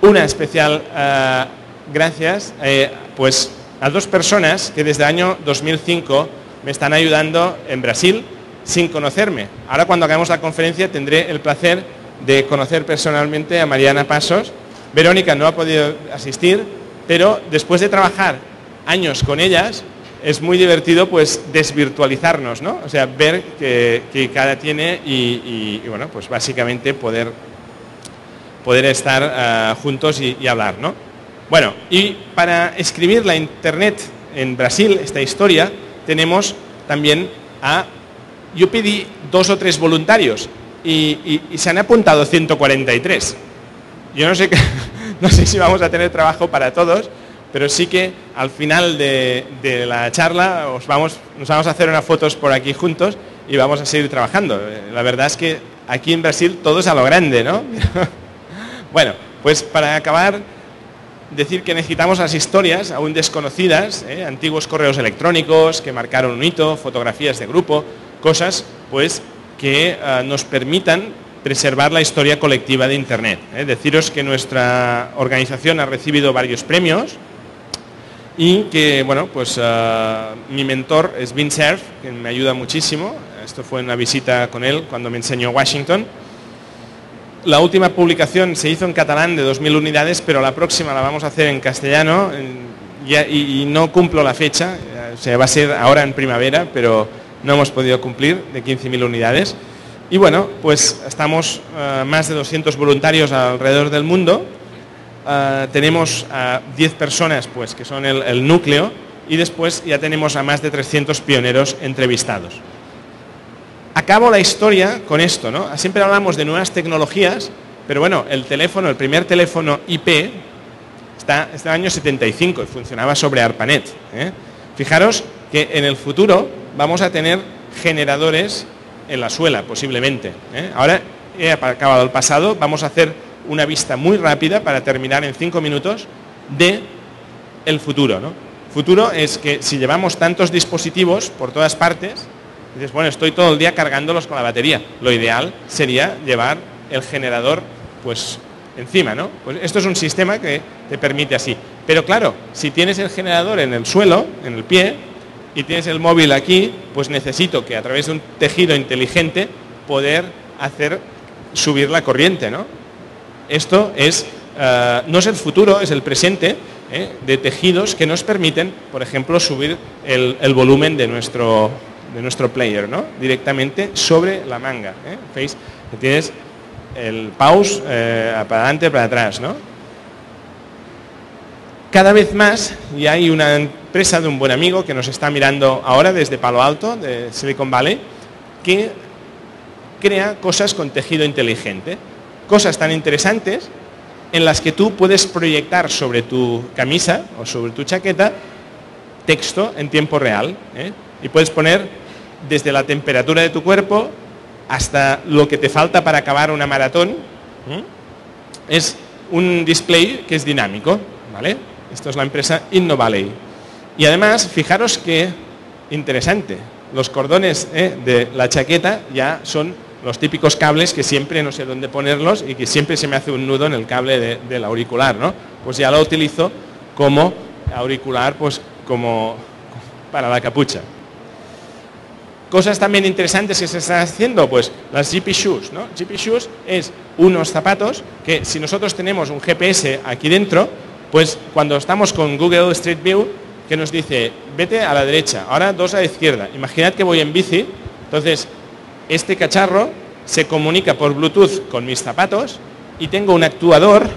una especial eh, gracias eh, pues, a dos personas que desde el año 2005 me están ayudando en Brasil sin conocerme. Ahora cuando hagamos la conferencia tendré el placer de conocer personalmente a Mariana Pasos. Verónica no ha podido asistir, pero después de trabajar años con ellas, es muy divertido pues desvirtualizarnos, ¿no? O sea, ver que, cada tiene y, bueno, pues básicamente poder, poder estar ah, juntos y, hablar, ¿no? Bueno, y para escribir la internet en Brasil, esta historia, tenemos también a... Yo pedí dos o tres voluntarios y, se han apuntado 143. Yo no sé no sé si vamos a tener trabajo para todos, pero sí que al final de, la charla os vamos, nos vamos a hacer unas fotos por aquí juntos y vamos a seguir trabajando. La verdad es que aquí en Brasil todo es a lo grande, ¿no? bueno, pues para acabar, decir que necesitamos las historias aún desconocidas, ¿eh? antiguos correos electrónicos que marcaron un hito, fotografías de grupo, cosas pues que ah, nos permitan preservar la historia colectiva de Internet. ¿eh? Deciros que nuestra organización ha recibido varios premios y que, bueno, pues eh, mi mentor es Vince Cerf, que me ayuda muchísimo. Esto fue una visita con él cuando me enseñó Washington. La última publicación se hizo en catalán de 2.000 unidades, pero la próxima la vamos a hacer en castellano y, no cumplo la fecha. O sea, va a ser ahora en primavera, pero no hemos podido cumplir de 15.000 unidades. Y bueno, pues estamos eh, más de 200 voluntarios alrededor del mundo. Eh, tenemos a 10 personas pues, que son el, núcleo y después ya tenemos a más de 300 pioneros entrevistados. Acabo la historia con esto, ¿no? Siempre hablamos de nuevas tecnologías, pero bueno, el teléfono, el primer teléfono IP está, está en el año 75 y funcionaba sobre ARPANET. ¿eh? Fijaros que en el futuro vamos a tener generadores en la suela, posiblemente. ¿eh? Ahora he acabado el pasado, vamos a hacer una vista muy rápida para terminar en cinco minutos de el futuro. Futuro es que si llevamos tantos dispositivos por todas partes, dices, bueno, estoy todo el día cargándolos con la batería. Lo ideal sería llevar el generador pues encima, ¿no? Pues esto es un sistema que te permite así. Pero claro, si tienes el generador en el suelo, en el pie, y tienes el móvil aquí, pues necesito que a través de un tejido inteligente poder hacer subir la corriente. ¿no? Esto es, eh, no es el futuro, es el presente ¿eh? de tejidos que nos permiten, por ejemplo, subir el, volumen de nuestro, de nuestro player ¿no? directamente sobre la manga. ¿eh? ¿Veis? Tienes el pause para adelante, para atrás. ¿no? Cada vez más, y hay una empresa de un buen amigo que nos está mirando ahora desde Palo Alto, de Silicon Valley, que crea cosas con tejido inteligente. Cosas tan interesantes en las que tú puedes proyectar sobre tu camisa o sobre tu chaqueta texto en tiempo real. ¿eh? Y puedes poner desde la temperatura de tu cuerpo hasta lo que te falta para acabar una maratón. ¿eh? Es un display que es dinámico. ¿vale? Esto es la empresa InnoValley. Y además, fijaros que interesante, los cordones eh, de la chaqueta ya son los típicos cables que siempre no sé dónde ponerlos y que siempre se me hace un nudo en el cable del auricular, ¿no? Pues ya lo utilizo como auricular, pues como para la capucha. Cosas también interesantes que se están haciendo, pues las GP Shoes. ¿no? GP Shoes es unos zapatos que si nosotros tenemos un GPS aquí dentro, pues cuando estamos con Google Street View, que nos dice, vete a la derecha, ahora dos a la izquierda. Imaginad que voy en bici, entonces este cacharro se comunica por Bluetooth con mis zapatos y tengo un actuador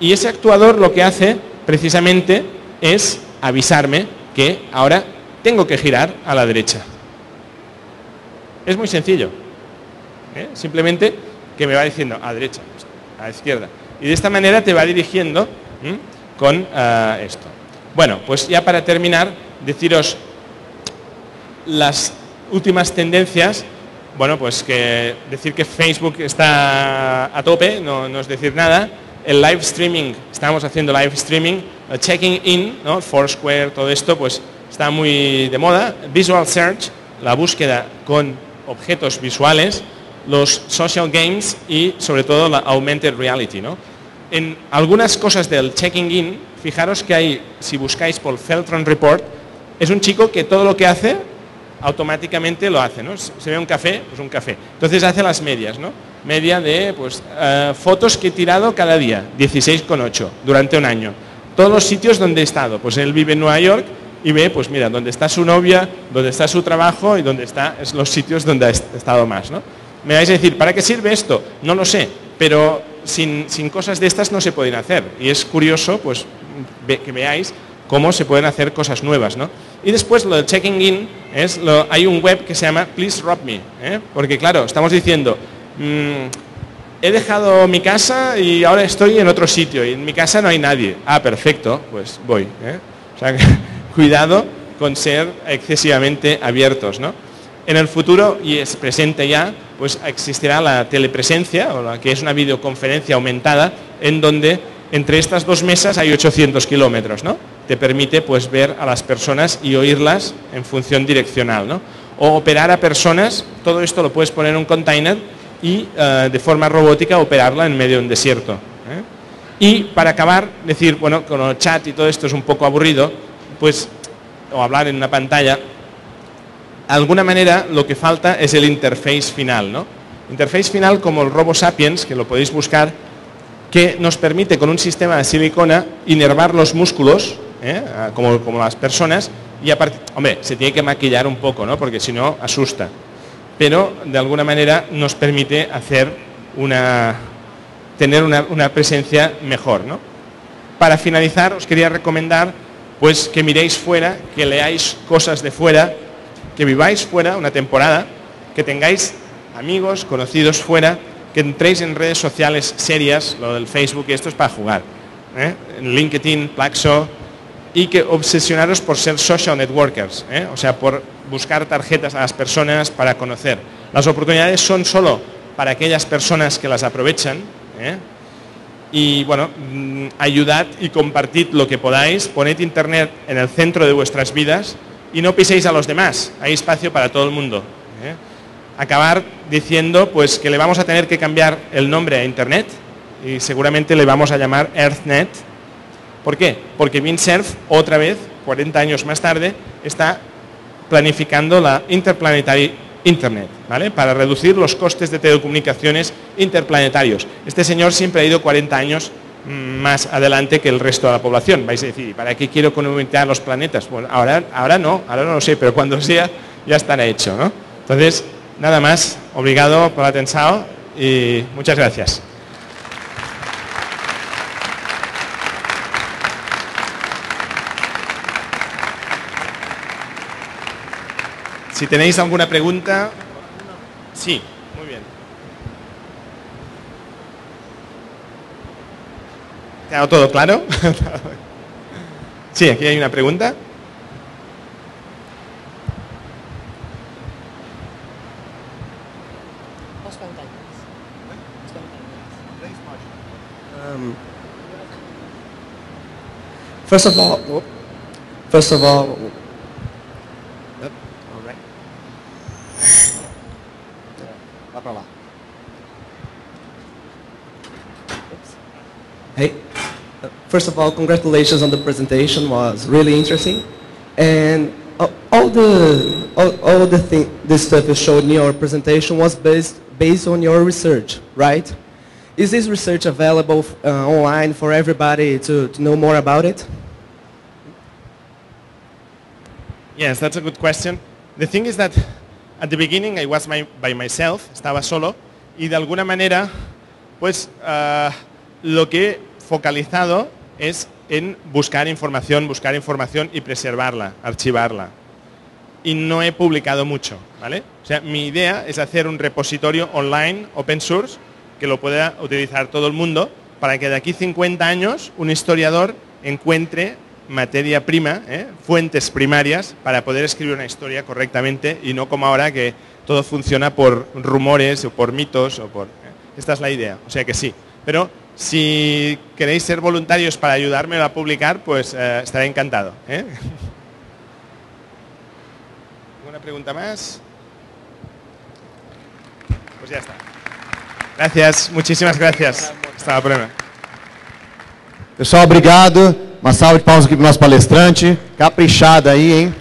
y ese actuador lo que hace precisamente es avisarme que ahora tengo que girar a la derecha. Es muy sencillo. ¿eh? Simplemente que me va diciendo a derecha, a izquierda. Y de esta manera te va dirigiendo con ah, esto. Bueno, pues ya para terminar, deciros las últimas tendencias. Bueno, pues que decir que Facebook está a tope no, no es decir nada. El live streaming, estamos haciendo live streaming, checking in, ¿no? Foursquare, todo esto, pues está muy de moda. Visual search, la búsqueda con objetos visuales, los social games y sobre todo la augmented reality. ¿no? En algunas cosas del checking in, fijaros que hay, si buscáis por Feltron Report, es un chico que todo lo que hace automáticamente lo hace, ¿no? Se ve un café, pues un café. Entonces hace las medias, ¿no? Media de pues, eh, fotos que he tirado cada día, 16,8 durante un año. Todos los sitios donde he estado, pues él vive en Nueva York y ve, pues mira, dónde está su novia, dónde está su trabajo y dónde están los sitios donde ha estado más. ¿no? Me vais a decir, ¿para qué sirve esto? No lo sé, pero sin, cosas de estas no se pueden hacer. Y es curioso pues, que veáis cómo se pueden hacer cosas nuevas. ¿no? Y después lo del checking in, es lo, hay un web que se llama Please Rob Me, ¿eh? porque claro, estamos diciendo, mm, he dejado mi casa y ahora estoy en otro sitio y en mi casa no hay nadie. Ah, perfecto, pues voy. ¿eh? O sea, cuidado con ser excesivamente abiertos. ¿no? En el futuro, y es presente ya, pues existirá la telepresencia, que es una videoconferencia aumentada, en donde entre estas dos mesas hay 800 kilómetros, ¿no? Te permite pues ver a las personas y oírlas en función direccional, ¿no? O operar a personas, todo esto lo puedes poner en un container y eh, de forma robótica operarla en medio de un desierto. ¿eh? Y para acabar, decir, bueno, con el chat y todo esto es un poco aburrido, pues, o hablar en una pantalla, de alguna manera lo que falta es el interface final, ¿no? Interface final como el Robo Sapiens, que lo podéis buscar, que nos permite con un sistema de silicona inervar los músculos, ¿eh? como, como, las personas, y aparte, hombre, se tiene que maquillar un poco, ¿no? Porque si no, asusta. Pero de alguna manera nos permite hacer una, tener una, una presencia mejor, ¿no? Para finalizar, os quería recomendar pues que miréis fuera, que leáis cosas de fuera, que viváis fuera una temporada, que tengáis amigos, conocidos fuera, que entréis en redes sociales serias, lo del Facebook, y esto es para jugar, ¿eh? en LinkedIn, Plaxo, y que obsesionaros por ser social networkers, ¿eh? o sea, por buscar tarjetas a las personas para conocer. Las oportunidades son solo para aquellas personas que las aprovechan, ¿eh? y bueno, mm, ayudad y compartid lo que podáis, poned Internet en el centro de vuestras vidas y no piséis a los demás, hay espacio para todo el mundo. ¿eh? Acabar diciendo pues que le vamos a tener que cambiar el nombre a Internet y seguramente le vamos a llamar EarthNet. ¿Por qué? Porque Windsurf, otra vez, 40 años más tarde, está planificando la Interplanetary Internet, ¿vale? Para reducir los costes de telecomunicaciones interplanetarios. Este señor siempre ha ido 40 años más adelante que el resto de la población. Vais a decir, ¿para qué quiero conectar los planetas? Bueno, ahora, ahora no, ahora no lo sé, pero cuando sea ya estará hecho, ¿no? Entonces, nada más, obrigado por la atención y muchas gracias. Si tenéis alguna pregunta, sí, muy bien. ¿Quedado todo claro? sí, aquí hay una pregunta. Um, first of all, first of all, first of all, congratulations on the presentation. was really interesting, and uh, all the all, all the thing, the stuff you showed in your presentation was based based on your research, right? Is this research available uh, online for everybody to, to know more about it? Yes, that's a good question. The thing is that at the beginning I was my, by myself, estaba solo, y de alguna manera, pues ah, lo que he focalizado es en buscar información, buscar información y preservarla, archivarla. Y no he publicado mucho, ¿vale? O sea, mi idea es hacer un repositorio online, open source, que lo pueda utilizar todo el mundo, para que de aquí 50 años un historiador encuentre materia prima, ¿eh? fuentes primarias, para poder escribir una historia correctamente y no como ahora que todo funciona por rumores o por mitos o por... ¿eh? Esta es la idea, o sea que sí. Pero si queréis ser voluntarios para ayudarme a publicar, pues eh, estaré encantado. ¿eh? ¿Alguna pregunta más? Pues ya está. Gracias, muchísimas gracias. Hasta la próxima. Pessoal, obrigado. Uma salva de palmas aqui para o nosso palestrante. Caprichada aí, hein?